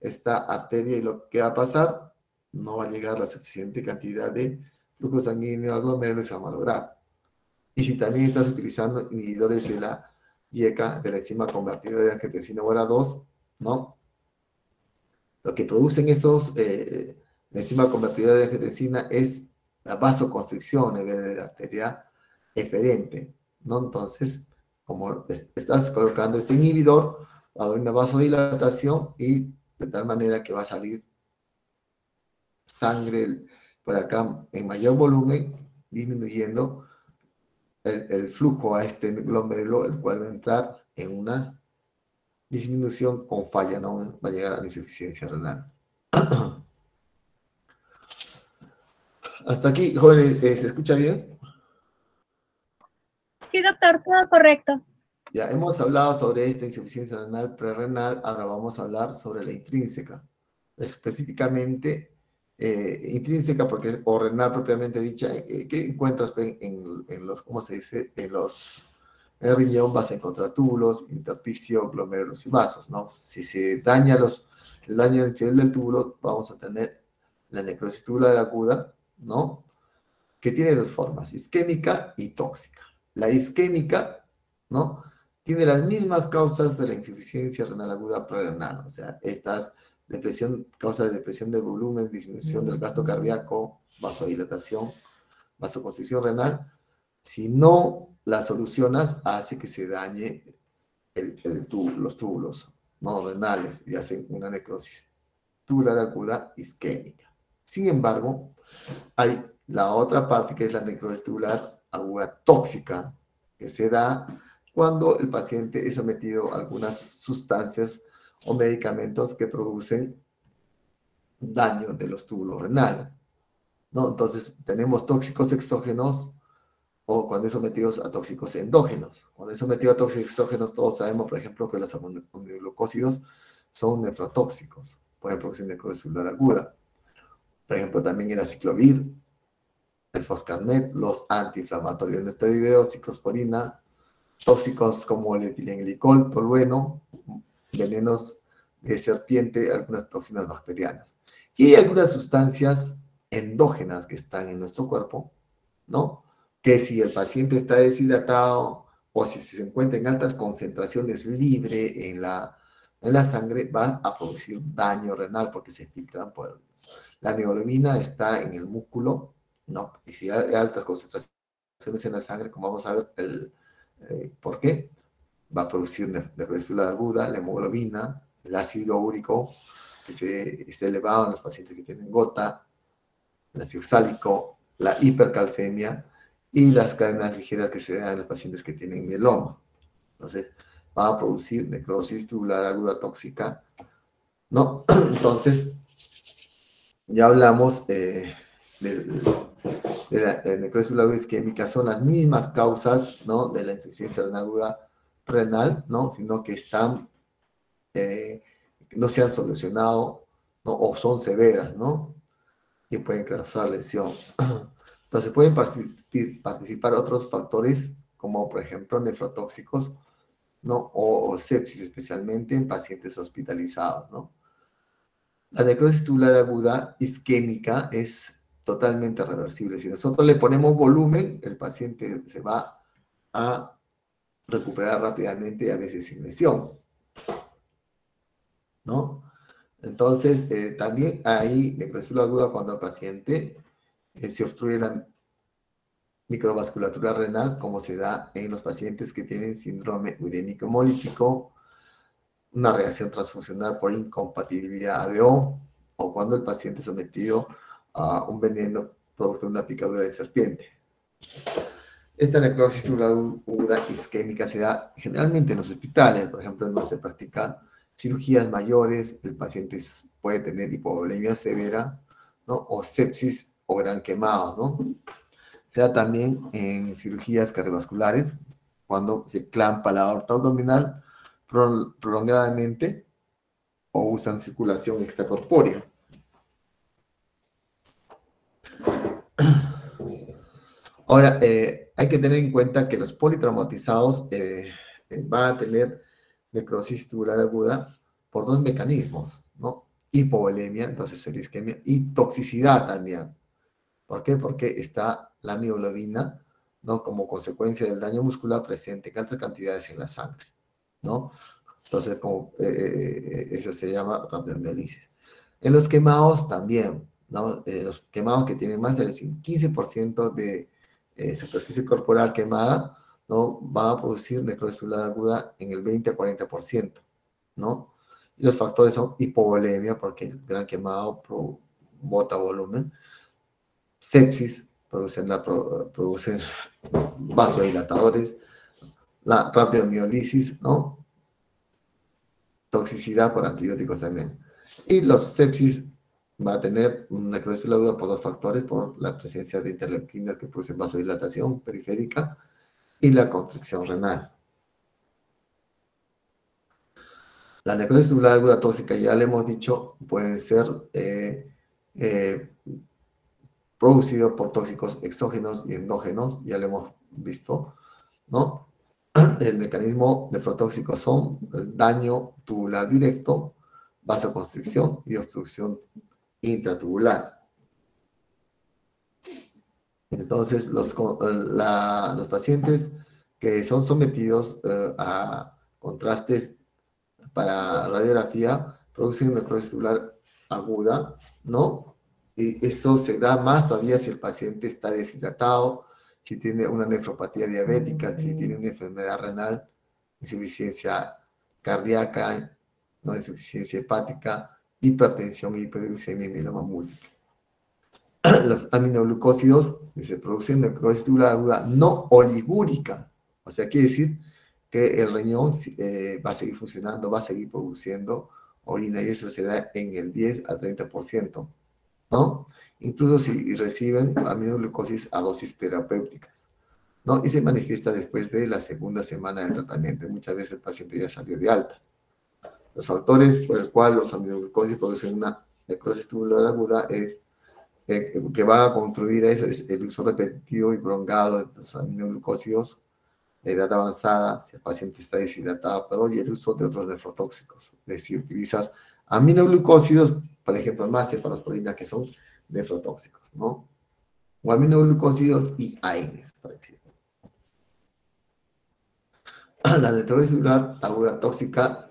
esta arteria y lo que va a pasar, no va a llegar la suficiente cantidad de flujo sanguíneo al glomérulo y se va a malograr. Y si también estás utilizando inhibidores de la YECA, de la enzima convertidora de angiotensina hora 2, ¿no? Lo que producen estos, eh, la enzima convertidora de angiotensina es la vasoconstricción en vez de la arteria eferente, ¿no? Entonces, como estás colocando este inhibidor, va a haber una vasodilatación y de tal manera que va a salir sangre por acá en mayor volumen, disminuyendo el, flujo a este glomérulo, el cual va a entrar en una disminución con falla, no va a llegar a la insuficiencia renal. Hasta aquí, jóvenes, eh, ¿se escucha bien? Sí, doctor, todo correcto. Ya hemos hablado sobre esta insuficiencia renal prerrenal, ahora vamos a hablar sobre la intrínseca. Específicamente, eh, intrínseca porque, o renal propiamente dicha, eh, ¿qué encuentras en, los, ¿cómo se dice? En los, en el riñón vas a encontrar túbulos, intersticio, glomérulos y vasos, ¿no? Si se daña los, el daño el interior del túbulo, vamos a tener la necrosis tubular aguda, ¿no? Que tiene dos formas, isquémica y tóxica. La isquémica, ¿no? Tiene las mismas causas de la insuficiencia renal aguda prerenal, o sea, estas depresión, causa de depresión del volumen, disminución del gasto cardíaco, vasodilatación, vasoconstricción renal. Si no la solucionas, hace que se dañe el, los túbulos no renales y hacen una necrosis tubular aguda isquémica. Sin embargo, hay la otra parte que es la necrosis tubular agua tóxica que se da cuando el paciente es sometido a algunas sustancias o medicamentos que producen daño de los túbulos renales. ¿no? Entonces, tenemos tóxicos exógenos o cuando es sometidos a tóxicos endógenos. Cuando es sometido a tóxicos exógenos, todos sabemos, por ejemplo, que los aminoglucósidos son nefrotóxicos, pueden producir necrosis aguda. Por ejemplo, también el aciclovir el Foscarnet, los antiinflamatorios no esteroideos, ciclosporina, tóxicos como el etilenglicol, tolueno, venenos de serpiente, algunas toxinas bacterianas. Y hay algunas sustancias endógenas que están en nuestro cuerpo, ¿no? Que si el paciente está deshidratado o si se encuentra en altas concentraciones libre en la, en la sangre, va a producir daño renal porque se filtran por... La hemoglobina está en el músculo ¿no? Y si hay altas concentraciones en la sangre, como vamos a ver el, eh, por qué, va a producir necrosis aguda, la hemoglobina, el ácido úrico, que se, esté elevado en los pacientes que tienen gota, el ácido oxálico, la hipercalcemia y las cadenas ligeras que se dan en los pacientes que tienen mieloma. Entonces, va a producir necrosis tubular aguda tóxica, ¿no? Entonces, ya hablamos eh, del de la necrosis isquémica son las mismas causas, ¿no? De la insuficiencia renal aguda renal, ¿no? Sino que están, eh, no se han solucionado, ¿no? O son severas, ¿no? Y pueden causar lesión. Entonces pueden participar otros factores como por ejemplo nefrotóxicos ¿no? o, sepsis especialmente en pacientes hospitalizados. ¿no? La necrosis tubular aguda isquémica es totalmente reversible. Si nosotros le ponemos volumen, el paciente se va a recuperar rápidamente y a veces sin lesión. ¿No? Entonces, eh, también hay necrosis aguda cuando el paciente eh, se obstruye la microvasculatura renal, como se da en los pacientes que tienen síndrome urémico hemolítico, una reacción transfuncional por incompatibilidad ABO, o cuando el paciente es sometido a un veneno producto de una picadura de serpiente. Esta necrosis aguda isquémica se da generalmente en los hospitales, por ejemplo, no se practican cirugías mayores, el paciente puede tener hipovolemia severa, ¿no? O sepsis o gran quemado, ¿no? Se da también en cirugías cardiovasculares, cuando se clampa la aorta abdominal prolongadamente o usan circulación extracorpórea. Ahora, eh, hay que tener en cuenta que los politraumatizados eh, eh, van a tener necrosis tubular aguda por dos mecanismos, ¿no? Hipovolemia, entonces el isquemia, y toxicidad también. ¿Por qué? Porque está la mioglobina, ¿no? Como consecuencia del daño muscular presente en altas cantidades en la sangre, ¿no? Entonces, como, eso se llama rabdomiolisis. En los quemados también, los quemados que tienen más del 15% de eh, superficie corporal quemada, ¿no? va a producir necrosis aguda en el 20 a 40%, ¿no? Los factores son hipovolemia, porque el gran quemado bota volumen, sepsis, producen, la, producen vasodilatadores, la miolisis, ¿no? Toxicidad por antibióticos también. Y los sepsis va a tener una necrosis aguda por dos factores, por la presencia de interleuquinas que producen vasodilatación periférica y la constricción renal. La necrosis tubular aguda tóxica, ya le hemos dicho, pueden ser eh, eh, por tóxicos exógenos y endógenos, ya lo hemos visto, ¿no? El mecanismo nefrotóxico son daño tubular directo, vasoconstricción y obstrucción intratubular. Entonces, los, los pacientes que son sometidos eh, a contrastes para radiografía producen necrosis tubular aguda, ¿no? Y eso se da más todavía si el paciente está deshidratado, si tiene una nefropatía diabética, si tiene una enfermedad renal, insuficiencia cardíaca, no insuficiencia hepática, hipertensión, hiperglucemia y mieloma múltiple. Los aminoglucósidos se producen necrosis tubular aguda no oligúrica, o sea, quiere decir que el riñón eh, va a seguir funcionando, va a seguir produciendo orina y eso se da en el 10 al 30%, ¿no? Incluso si reciben aminoglucosis a dosis terapéuticas, ¿no? Y se manifiesta después de la segunda semana del tratamiento. Muchas veces el paciente ya salió de alta. Los factores por los cuales los aminoglucósidos producen una necrosis tubular aguda es eh, que va a construir eso es el uso repetitivo y prolongado de los aminoglucósidos, la edad avanzada, si el paciente está deshidratado, pero y el uso de otros nefrotóxicos. Es decir, utilizas aminoglucósidos, por ejemplo, más cefalosporina, que son nefrotóxicos, ¿no? O aminoglucósidos y por ejemplo. La necrosis tubular aguda tóxica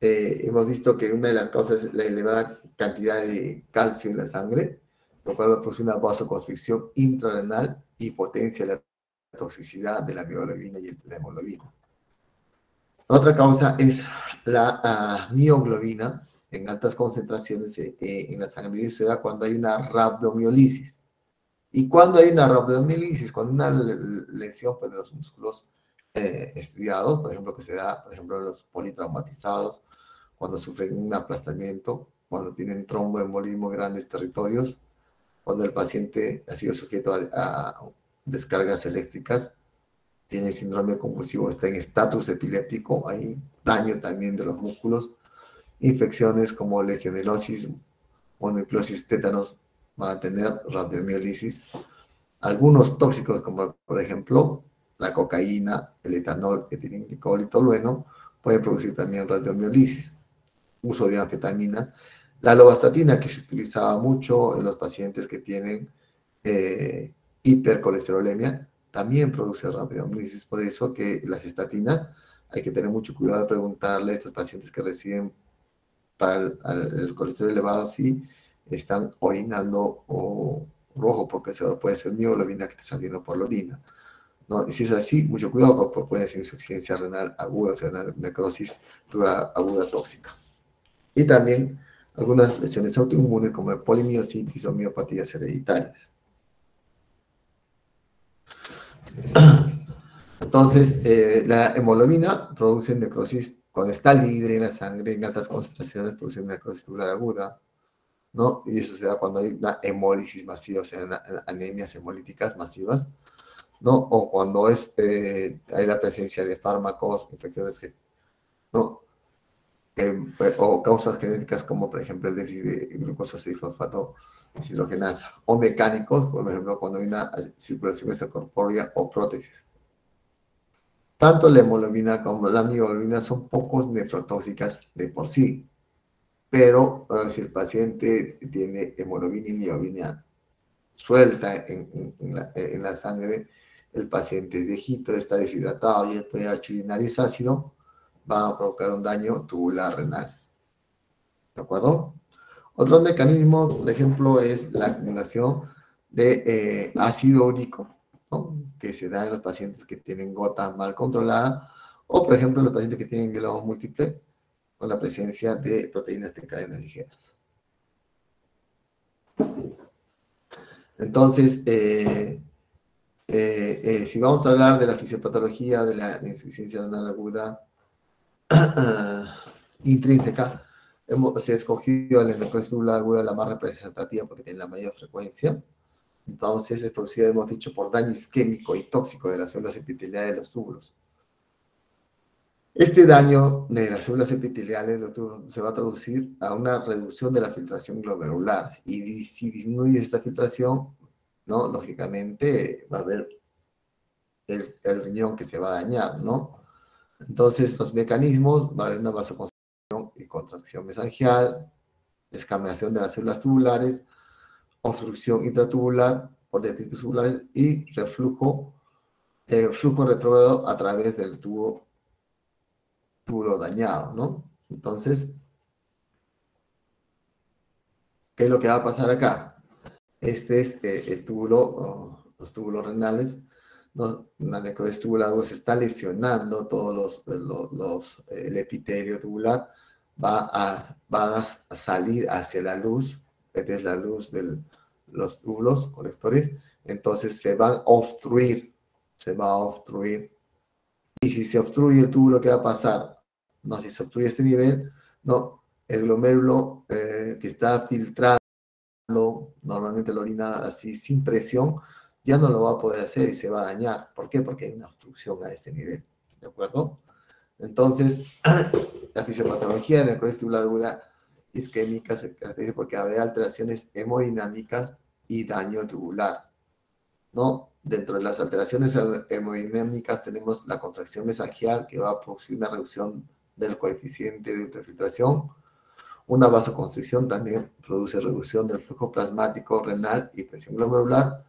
eh, hemos visto que una de las causas es la elevada cantidad de calcio en la sangre, lo cual produce una vasoconstricción intrarenal y potencia la toxicidad de la mioglobina y la hemoglobina. Otra causa es la ah, mioglobina en altas concentraciones eh, en la sangre se da cuando hay una rabdomiolisis. Y cuando hay una rabdomiolisis, cuando una lesión pues, de los músculos eh, por ejemplo, que se da, por ejemplo, en los politraumatizados, cuando sufren un aplastamiento, cuando tienen tromboembolismo en grandes territorios, cuando el paciente ha sido sujeto a, descargas eléctricas, tiene síndrome convulsivo, está en estatus epiléptico, hay daño también de los músculos, infecciones como legionelosis, mononucleosis tétanos van a tener radiomiolisis, Algunos tóxicos, como por ejemplo la cocaína, el etanol, etilenglicol y tolueno, pueden producir también radiomiolisis. Uso de anfetamina. La lovastatina, que se utilizaba mucho en los pacientes que tienen eh, hipercolesterolemia, también produce radiomiolisis. Por eso que las estatinas hay que tener mucho cuidado de preguntarle a estos pacientes que reciben para el, colesterol elevado si están orinando o rojo, porque eso puede ser mioglobina que está saliendo por la orina. ¿no? Y si es así, mucho cuidado, porque puede ser insuficiencia renal aguda, o sea, necrosis dura aguda tóxica. Y también algunas lesiones autoinmunes como polimiositis o miopatías hereditarias. Entonces, eh, la hemoglobina produce necrosis cuando está libre en la sangre en altas concentraciones, produce necrosis tubular aguda, ¿no? Y eso se da cuando hay una hemólisis masiva, o sea, anemias hemolíticas masivas, ¿no? O cuando es, eh, hay la presencia de fármacos, infecciones, ¿no? o causas genéticas como, por ejemplo, el déficit de glucosa 6-fosfato deshidrogenasa, o mecánicos, por ejemplo, cuando hay una circulación extracorpórea o prótesis. Tanto la hemoglobina como la mioglobina son pocos nefrotóxicas de por sí, pero si el paciente tiene hemoglobina y mioglobina suelta en, la, sangre, el paciente es viejito, está deshidratado y el pH urinario es ácido, va a provocar un daño tubular renal. ¿De acuerdo? Otro mecanismo, por ejemplo, es la acumulación de eh, ácido úrico que se da en los pacientes que tienen gota mal controlada o, por ejemplo, los pacientes que tienen mieloma múltiple con la presencia de proteínas de cadena ligeras. Entonces, eh, eh, eh, si vamos a hablar de la fisiopatología de la insuficiencia renal aguda intrínseca, hemos, se ha escogido la necrosis aguda la más representativa porque tiene la mayor frecuencia. Entonces es producida, hemos dicho, por daño isquémico y tóxico de las células epiteliales de los túbulos. Este daño de las células epiteliales se va a traducir a una reducción de la filtración glomerular. Y si disminuye esta filtración, ¿no? Lógicamente va a haber el, el riñón que se va a dañar, ¿no? Entonces, los mecanismos, va a haber una vasoconstricción y contracción mesangial, escameación de las células tubulares, obstrucción intratubular por detritus tubulares y reflujo, eh, flujo retrógrado a través del tubo, tubo dañado, ¿no? Entonces, ¿qué es lo que va a pasar acá? Este es eh, el túbulo, los túbulos renales, ¿no? la necrosis tubular se está lesionando todos los, los, el epitelio tubular, va a, va a salir hacia la luz es la luz de los túbulos colectores, entonces se van a obstruir, se va a obstruir. Y si se obstruye el túbulo, ¿qué va a pasar? No, si se obstruye este nivel, no, el glomérulo eh, que está filtrando normalmente la orina así sin presión, ya no lo va a poder hacer y se va a dañar. ¿Por qué? Porque hay una obstrucción a este nivel. ¿De acuerdo? Entonces, la fisiopatología de necrosis tubular aguda isquémica se caracteriza porque va a haber alteraciones hemodinámicas y daño tubular. ¿no? Dentro de las alteraciones hemodinámicas tenemos la contracción mesangial que va a producir una reducción del coeficiente de ultrafiltración. Una vasoconstricción también produce reducción del flujo plasmático renal y presión glomerular.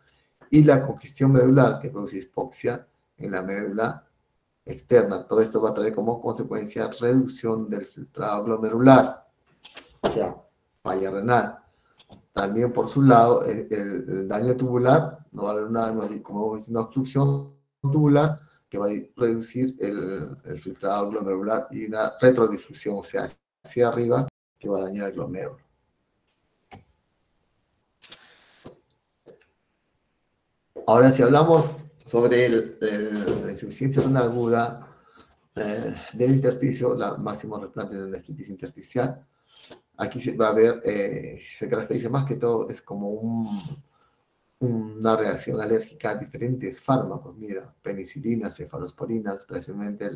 Y la congestión medular que produce hipoxia en la médula externa. Todo esto va a traer como consecuencia reducción del filtrado glomerular sea, falla renal. También por su lado, el, daño tubular, no va a haber una, como una obstrucción tubular que va a reducir el, el, filtrado glomerular y una retrodifusión, o sea, hacia arriba, que va a dañar el glomérulo. Ahora, si hablamos sobre la insuficiencia renal aguda eh, del intersticio, la máximo replante de la nefritis intersticial, Aquí se va a ver, eh, se caracteriza más que todo, es como una reacción alérgica a diferentes fármacos. Mira, penicilina, cefalosporinas, precisamente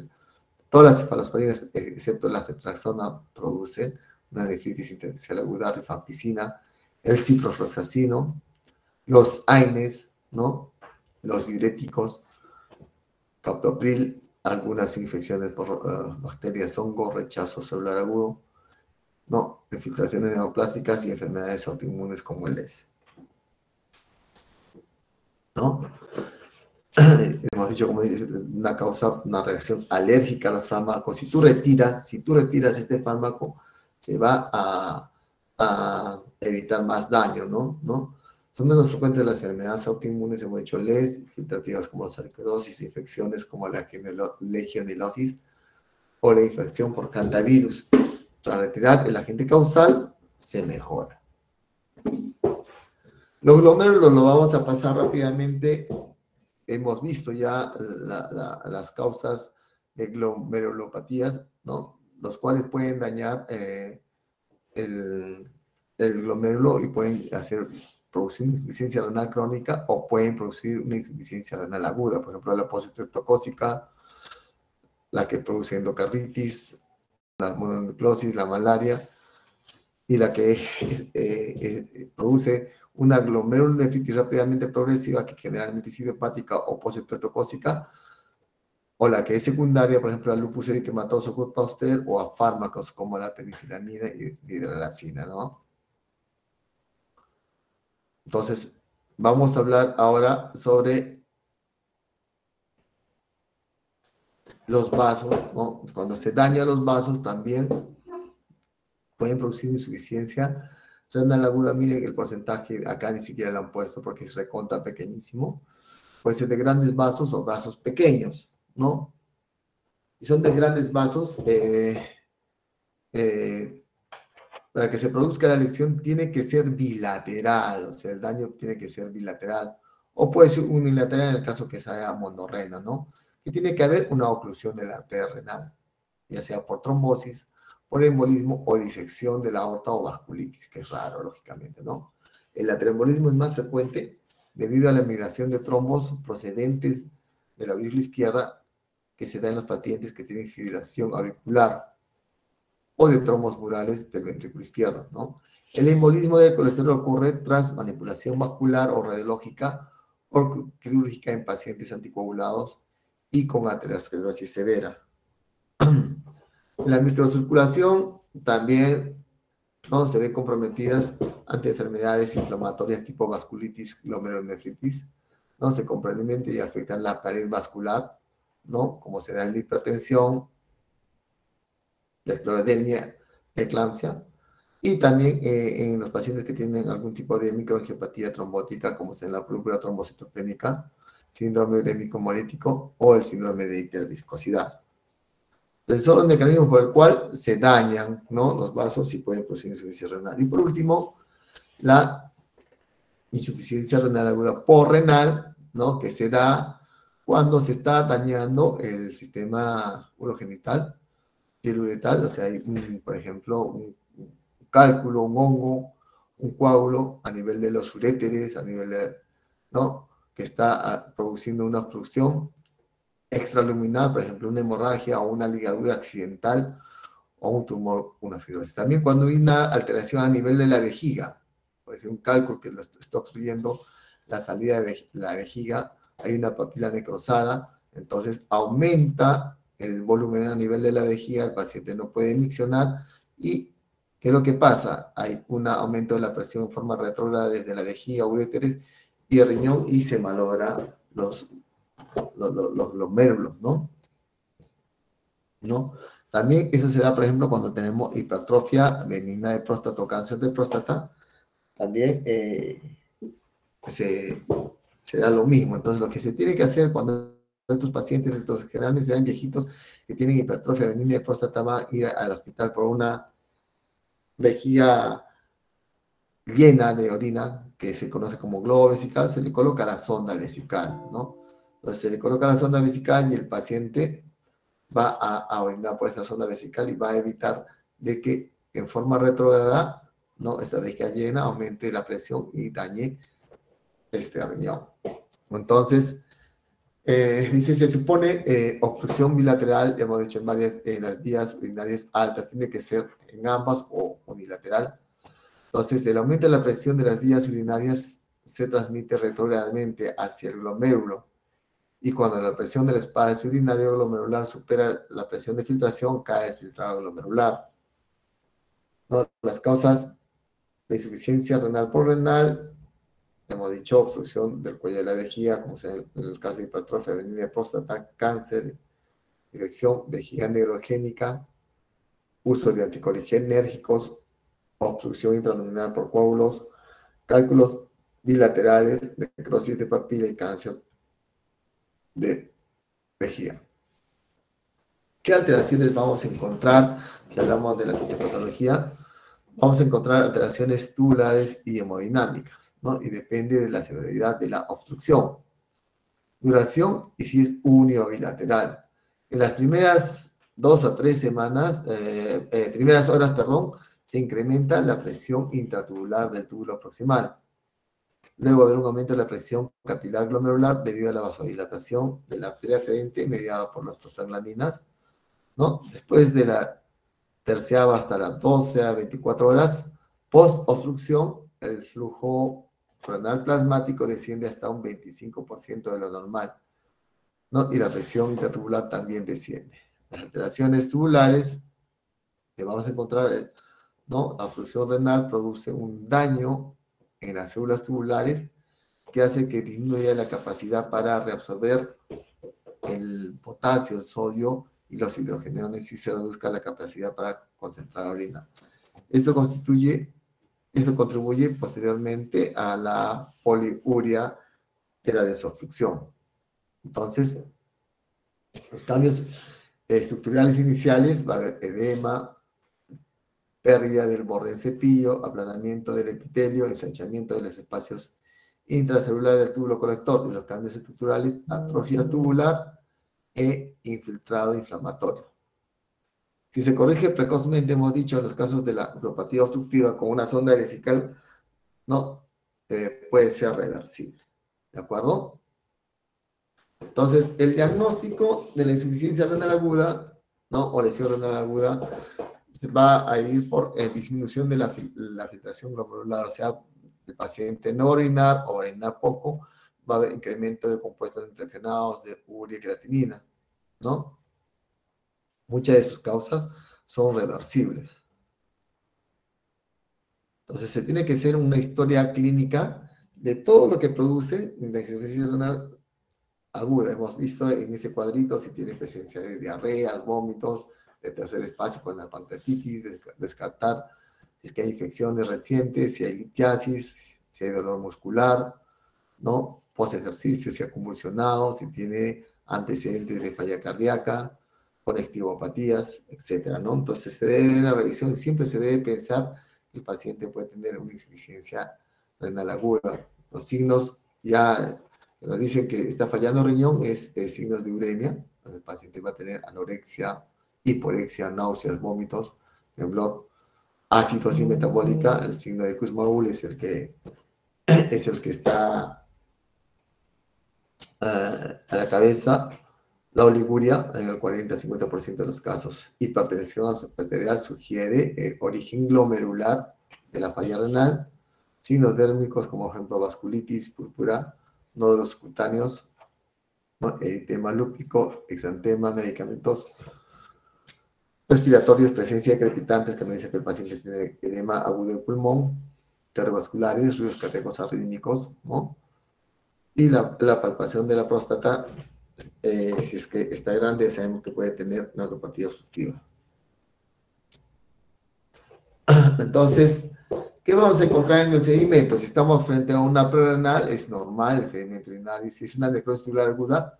todas las cefalosporinas, excepto la cetraxona, producen una nefritis intersticial aguda, rifampicina, el ciprofloxacino, los AINES, ¿no? Los diuréticos, captopril, algunas infecciones por uh, bacterias hongo, rechazo celular agudo, no, infiltraciones neoplásticas y enfermedades autoinmunes como el ES. ¿No? Hemos dicho, como dice, una causa, una reacción alérgica a los fármacos. Si tú retiras, si tú retiras este fármaco, se va a, evitar más daño, ¿no? ¿no? Son menos frecuentes las enfermedades autoinmunes, hemos dicho LES, filtrativas como la sarcoidosis, infecciones como la legionellosis o la infección por cantavirus. Para retirar el agente causal, se mejora. Los glomérulos lo vamos a pasar rápidamente. Hemos visto ya las causas de glomerulopatías, ¿no? Los cuales pueden dañar eh, el, glomérulo y pueden hacer producir insuficiencia renal crónica o pueden producir una insuficiencia renal aguda, por ejemplo, la postestreptocócica, la que produce endocarditis, la mononucleosis, la malaria, y la que eh, eh, produce una glomerulonefritis rápidamente progresiva, que generalmente es hepática o postestreptocócica, o la que es secundaria, por ejemplo, a lupus eritematoso Gut-Pasteur o a fármacos como la penicilamina y la hidralacina, ¿no? Entonces, vamos a hablar ahora sobre los vasos, ¿no? Cuando se dañan los vasos también pueden producir insuficiencia renal aguda. Miren el porcentaje, acá ni siquiera lo han puesto porque es reconta pequeñísimo. Puede ser de grandes vasos o vasos pequeños, ¿no? Y son de grandes vasos, eh, eh, para que se produzca la lesión tiene que ser bilateral, o sea, el daño tiene que ser bilateral, o puede ser unilateral en el caso que sea monorrena, ¿no? Que tiene que haber una oclusión de la arteria renal, ya sea por trombosis, por embolismo o disección de la aorta o vasculitis, que es raro, lógicamente, ¿no? El atrembolismo es más frecuente debido a la migración de trombos procedentes de la aurícula izquierda que se da en los pacientes que tienen fibrilación auricular o de trombos murales del ventrículo izquierdo. El embolismo del colesterol ocurre tras manipulación vascular o radiológica o quirúrgica en pacientes anticoagulados y con aterosclerosis severa. La microcirculación también ¿no? se ve comprometida ante enfermedades inflamatorias tipo vasculitis, glomerulonefritis, ¿no? se comprenden y afectan la pared vascular, ¿no? como se da en la hipertensión, la esclerodermia, eclampsia, y también eh, en los pacientes que tienen algún tipo de microangiopatía trombótica, como es en la púrpura trombocitopénica, síndrome urémico hemolítico o el síndrome de hiperviscosidad. Entonces, son los mecanismos por el cual se dañan ¿no? los vasos y pueden producir insuficiencia renal. Y por último, la insuficiencia renal aguda por renal, ¿no? que se da cuando se está dañando el sistema urogenital uretal, o sea, hay, un, por ejemplo, un, cálculo, un hongo, un coágulo a nivel de los uréteres, a nivel de, ¿no? Que está ah, produciendo una obstrucción extraluminal, por ejemplo, una hemorragia o una ligadura accidental o un tumor, una fibrosis. También cuando hay una alteración a nivel de la vejiga, puede ser un cálculo que está obstruyendo la salida de la vejiga, hay una papila necrosada, entonces aumenta el volumen a nivel de la vejiga, el paciente no puede miccionar y ¿qué es lo que pasa? Hay un aumento de la presión en forma retrógrada desde la vejiga, uréteres y el riñón y se malogra los, los, los, los mérulos, ¿no? ¿no? También eso se da, por ejemplo, cuando tenemos hipertrofia benigna de próstata o cáncer de próstata, también eh, se, se da lo mismo. Entonces, lo que se tiene que hacer cuando estos pacientes, estos generalmente sean viejitos que tienen hipertrofia benigna de próstata, van a ir al hospital por una vejiga llena de orina, que se conoce como globo vesical, se le coloca la sonda vesical, ¿no? Entonces se le coloca la sonda vesical y el paciente va a, orinar por esa sonda vesical y va a evitar de que en forma retrógrada, ¿no? Esta vejiga llena aumente la presión y dañe este riñón. Entonces, eh, dice, se supone eh, obstrucción bilateral, hemos dicho en varias, en las vías urinarias altas, tiene que ser en ambas o unilateral. Entonces, el aumento de la presión de las vías urinarias se transmite retrogradamente hacia el glomérulo y cuando la presión del espacio urinario glomerular supera la presión de filtración, cae el filtrado glomerular. Las causas de insuficiencia renal por renal, hemos dicho, obstrucción del cuello de la vejiga, como sea en el caso de hipertrofia venida de próstata, cáncer, infección vejiga neurogénica, uso de anticolinérgicos, obstrucción intraluminal por coágulos, cálculos bilaterales, necrosis de papila y cáncer de vejiga. ¿Qué alteraciones vamos a encontrar si hablamos de la fisiopatología? Vamos a encontrar alteraciones tubulares y hemodinámicas, ¿no? Y depende de la severidad de la obstrucción. Duración y si es unio bilateral. En las primeras dos a tres semanas, eh, eh, primeras horas, perdón, se incrementa la presión intratubular del túbulo proximal. Luego haber un aumento de la presión capilar glomerular debido a la vasodilatación de la arteria afferente mediada por las prostaglandinas, ¿no? Después de la terciava hasta las 12 a 24 horas, post-obstrucción, el flujo renal plasmático desciende hasta un 25% de lo normal, ¿no? Y la presión intratubular también desciende. Las alteraciones tubulares que vamos a encontrar, La obstrucción renal produce un daño en las células tubulares que hace que disminuya la capacidad para reabsorber el potasio, el sodio y los hidrogeniones y se reduzca la capacidad para concentrar orina. Esto constituye, esto contribuye posteriormente a la poliuria de la desobstrucción. Entonces, los cambios estructurales iniciales edema, pérdida del borde del cepillo, aplanamiento del epitelio, ensanchamiento de los espacios intracelulares del túbulo colector y los cambios estructurales, atrofia tubular e infiltrado inflamatorio. Si se corrige precozmente, hemos dicho en los casos de la neuropatía obstructiva con una sonda vesical, no eh, puede ser reversible. ¿De acuerdo? Entonces, el diagnóstico de la insuficiencia renal aguda, ¿no? O lesión renal aguda, se va a ir por eh, disminución de la, filtración glomerular, o sea, el paciente no orinar o orinar poco, va a haber incremento de compuestos nitrogenados, de urea y creatinina, ¿no? Muchas de sus causas son reversibles. Entonces se tiene que hacer una historia clínica de todo lo que produce la insuficiencia renal aguda. Hemos visto en ese cuadrito si tiene presencia de diarreas, vómitos, de tercer espacio con la pancreatitis, descartar si es que hay infecciones recientes, si hay litiasis, si hay dolor muscular, ¿no? Post ejercicio, si ha convulsionado, si tiene antecedentes de falla cardíaca, conectivopatías, etcétera, ¿no? Entonces se debe la revisión, siempre se debe pensar que el paciente puede tener una insuficiencia renal aguda. Los signos ya nos dicen que está fallando riñón es, signos de uremia, el paciente va a tener anorexia, hiporexia, náuseas, vómitos, temblor, acidosis metabólica, el signo de Kussmaul es el que es el que está eh, a la cabeza, la oliguria en el 40-50% de los casos. Hipertensión arterial sugiere eh, origen glomerular de la falla renal, signos dérmicos como ejemplo vasculitis, púrpura, nódulos cutáneos, ¿no? eritema lúpico, exantema, medicamentos respiratorios, presencia de crepitantes, que me dice que el paciente tiene edema agudo de pulmón, cardiovasculares, ruidos cardíacos arrítmicos, ¿no? Y la, palpación de la próstata, eh, si es que está grande, sabemos que puede tener neuropatía obstructiva. Entonces, ¿qué vamos a encontrar en el sedimento? Si estamos frente a una prerenal, es normal el sedimento urinario. Si es una necrosis aguda,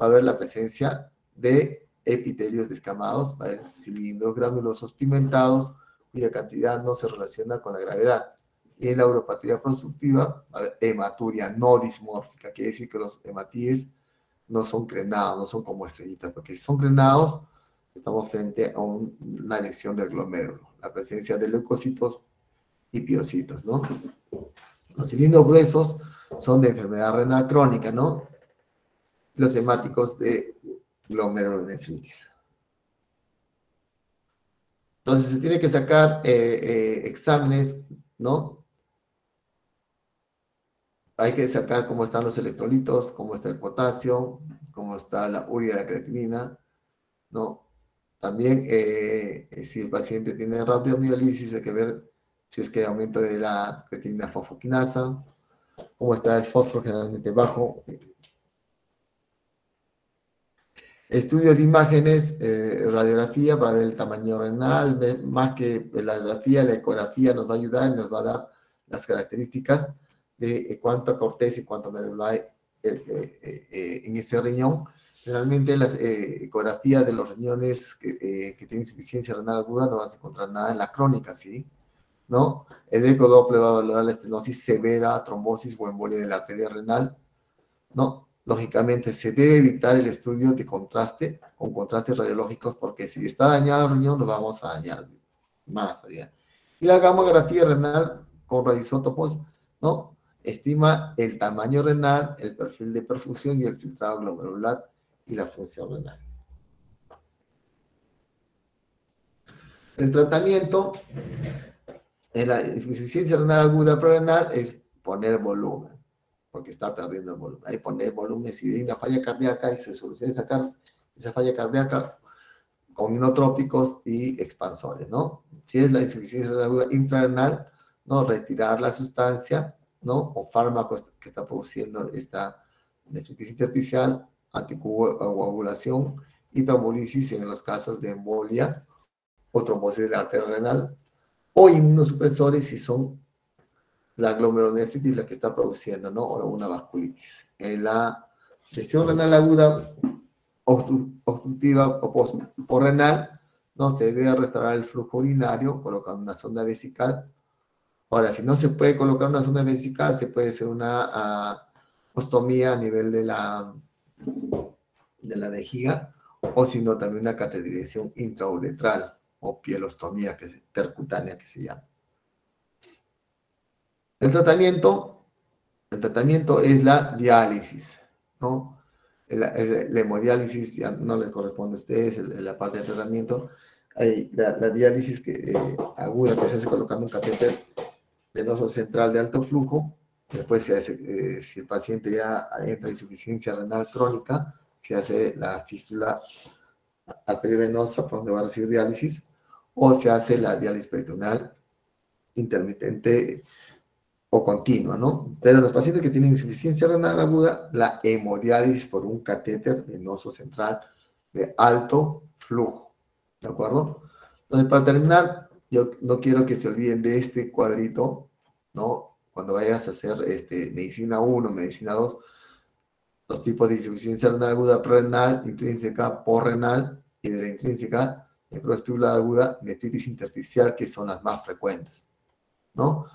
va a haber la presencia de epitelios descamados, cilindros granulosos pigmentados, cuya cantidad no se relaciona con la gravedad. Y en la uropatía constructiva, hematuria no dismórfica, quiere decir que los hematíes no son crenados, no son como estrellitas, porque si son crenados, estamos frente a una lesión del glomérulo, la presencia de leucocitos y piocitos, ¿no? Los cilindros gruesos son de enfermedad renal crónica, ¿no? Los hemáticos de glomerulonefritis. Entonces se tiene que sacar eh, eh, exámenes, ¿no? hay que sacar cómo están los electrolitos, cómo está el potasio, cómo está la urea la creatinina, ¿no? También, eh, si el paciente tiene radiomiolisis, hay que ver si es que hay aumento de la creatinina fosfoquinasa, cómo está el fósforo generalmente bajo. Estudios de imágenes, eh, radiografía para ver el tamaño renal, más que la radiografía, la ecografía nos va a ayudar y nos va a dar las características de eh, cuánta corteza y cuánta médula hay eh, en ese riñón. Generalmente las ecografías de los riñones que, que, tienen insuficiencia renal aguda no vas a encontrar nada en la crónica, ¿sí? ¿No? El ecodople va a valorar la estenosis severa, trombosis o embolia de la arteria renal, ¿no? Lógicamente, se debe evitar el estudio de contraste con contrastes radiológicos porque si está dañado el riñón, lo vamos a dañar más todavía. Y la gamografía renal con radisótopos, ¿no? Estima el tamaño renal, el perfil de perfusión y el filtrado glomerular y la función renal. El tratamiento en la insuficiencia renal aguda prerenal es poner volumen porque está perdiendo el volumen. Ahí poner volumen, si hay una falla cardíaca y se soluciona esa, esa falla cardíaca con inotrópicos y expansores, ¿no? Si es la insuficiencia aguda intrarenal, ¿no? Retirar la sustancia, ¿no? O fármaco que está produciendo esta nefritis intersticial, anticoagulación y trombolisis en los casos de embolia o trombosis de la arteria renal, o inmunosupresores si son la glomerulonefritis la que está produciendo, ¿no? Una vasculitis. En la lesión renal aguda obstructiva o renal, ¿no? Se debe restaurar el flujo urinario colocando una sonda vesical. Ahora, si no se puede colocar una sonda vesical, se puede hacer una uh, ostomía a nivel de la, de la vejiga, o si no, también una cateterización intrauretral o pielostomía que, percutánea que se llama. El tratamiento, el tratamiento es la diálisis, ¿no? La, hemodiálisis ya no le corresponde a ustedes, la parte del tratamiento. Hay la, diálisis que, eh, aguda que se hace colocando un catéter venoso central de alto flujo. Después, eh, si el paciente ya entra en insuficiencia renal crónica, se hace la fístula arteriovenosa por donde va a recibir diálisis, o se hace la diálisis peritoneal intermitente o continua, ¿no? Pero en los pacientes que tienen insuficiencia renal aguda, la hemodiálisis por un catéter venoso central de alto flujo, ¿de acuerdo? Entonces, para terminar, yo no quiero que se olviden de este cuadrito, ¿no? Cuando vayas a hacer este, medicina 1, medicina 2, los tipos de insuficiencia renal aguda prerenal, intrínseca, porrenal y de la intrínseca, necrovestibular aguda, nefritis intersticial, que son las más frecuentes, ¿no?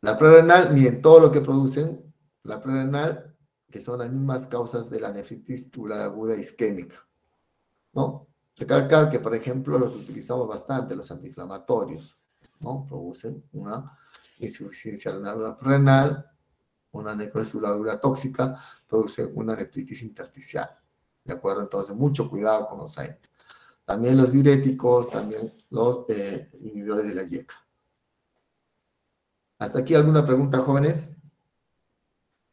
La prerenal en todo lo que producen, la prerenal, que son las mismas causas de la nefritis tubular aguda isquémica. ¿no? Recalcar que, por ejemplo, lo que utilizamos bastante, los antiinflamatorios, ¿no? Producen una insuficiencia renal renal, una necrosis tóxica, produce una nefritis intersticial. ¿De acuerdo? Entonces, mucho cuidado con los agentes. También los diuréticos, también los eh, inhibidores de la YECA. ¿Hasta aquí alguna pregunta, jóvenes?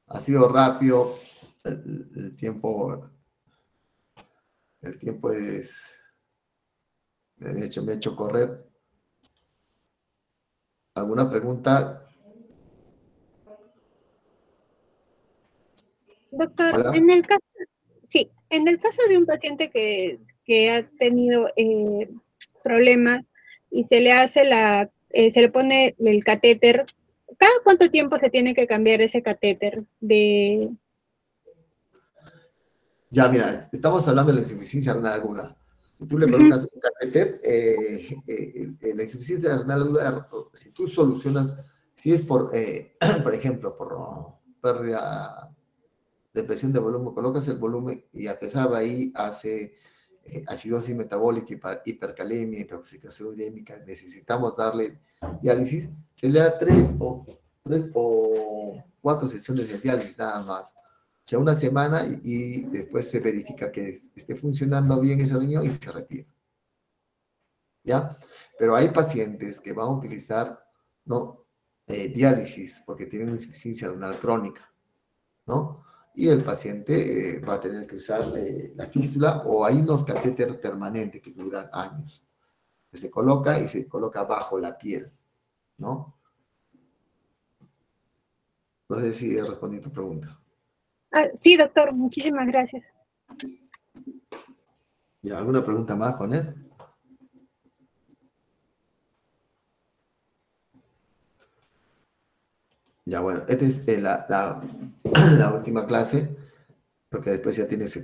Ha sido rápido el, tiempo. El tiempo es. De hecho, me he hecho correr. ¿Alguna pregunta? Doctor, en el caso, sí, en el caso de un paciente que, ha tenido eh, problemas y se le hace la eh, se le pone el catéter. ¿Cada cuánto tiempo se tiene que cambiar ese catéter de... Ya, mira, estamos hablando de la insuficiencia renal aguda. Tú le colocas un catéter, eh, eh, la insuficiencia renal aguda, si tú solucionas, si es por, por ejemplo, por pérdida de presión de volumen, colocas el volumen y a pesar de ahí hace eh, acidosis metabólica, hipercalemia, intoxicación urémica, necesitamos darle diálisis, se le da tres o, tres o cuatro sesiones de diálisis nada más. O sea, una semana y, después se verifica que esté funcionando bien ese riñón y se retira. ¿Ya? Pero hay pacientes que van a utilizar, ¿no? eh, diálisis porque tiene una insuficiencia renal crónica, ¿no? Y el paciente eh, va a tener que usar eh, la fístula o hay unos catéteres permanentes que duran años. Que se coloca y se coloca bajo la piel, ¿no? No sé si he respondido tu pregunta. Ah, sí, doctor, muchísimas gracias. ¿Alguna pregunta más, Jonet? Ya, bueno, esta es eh, la, la, última clase, porque después ya tienes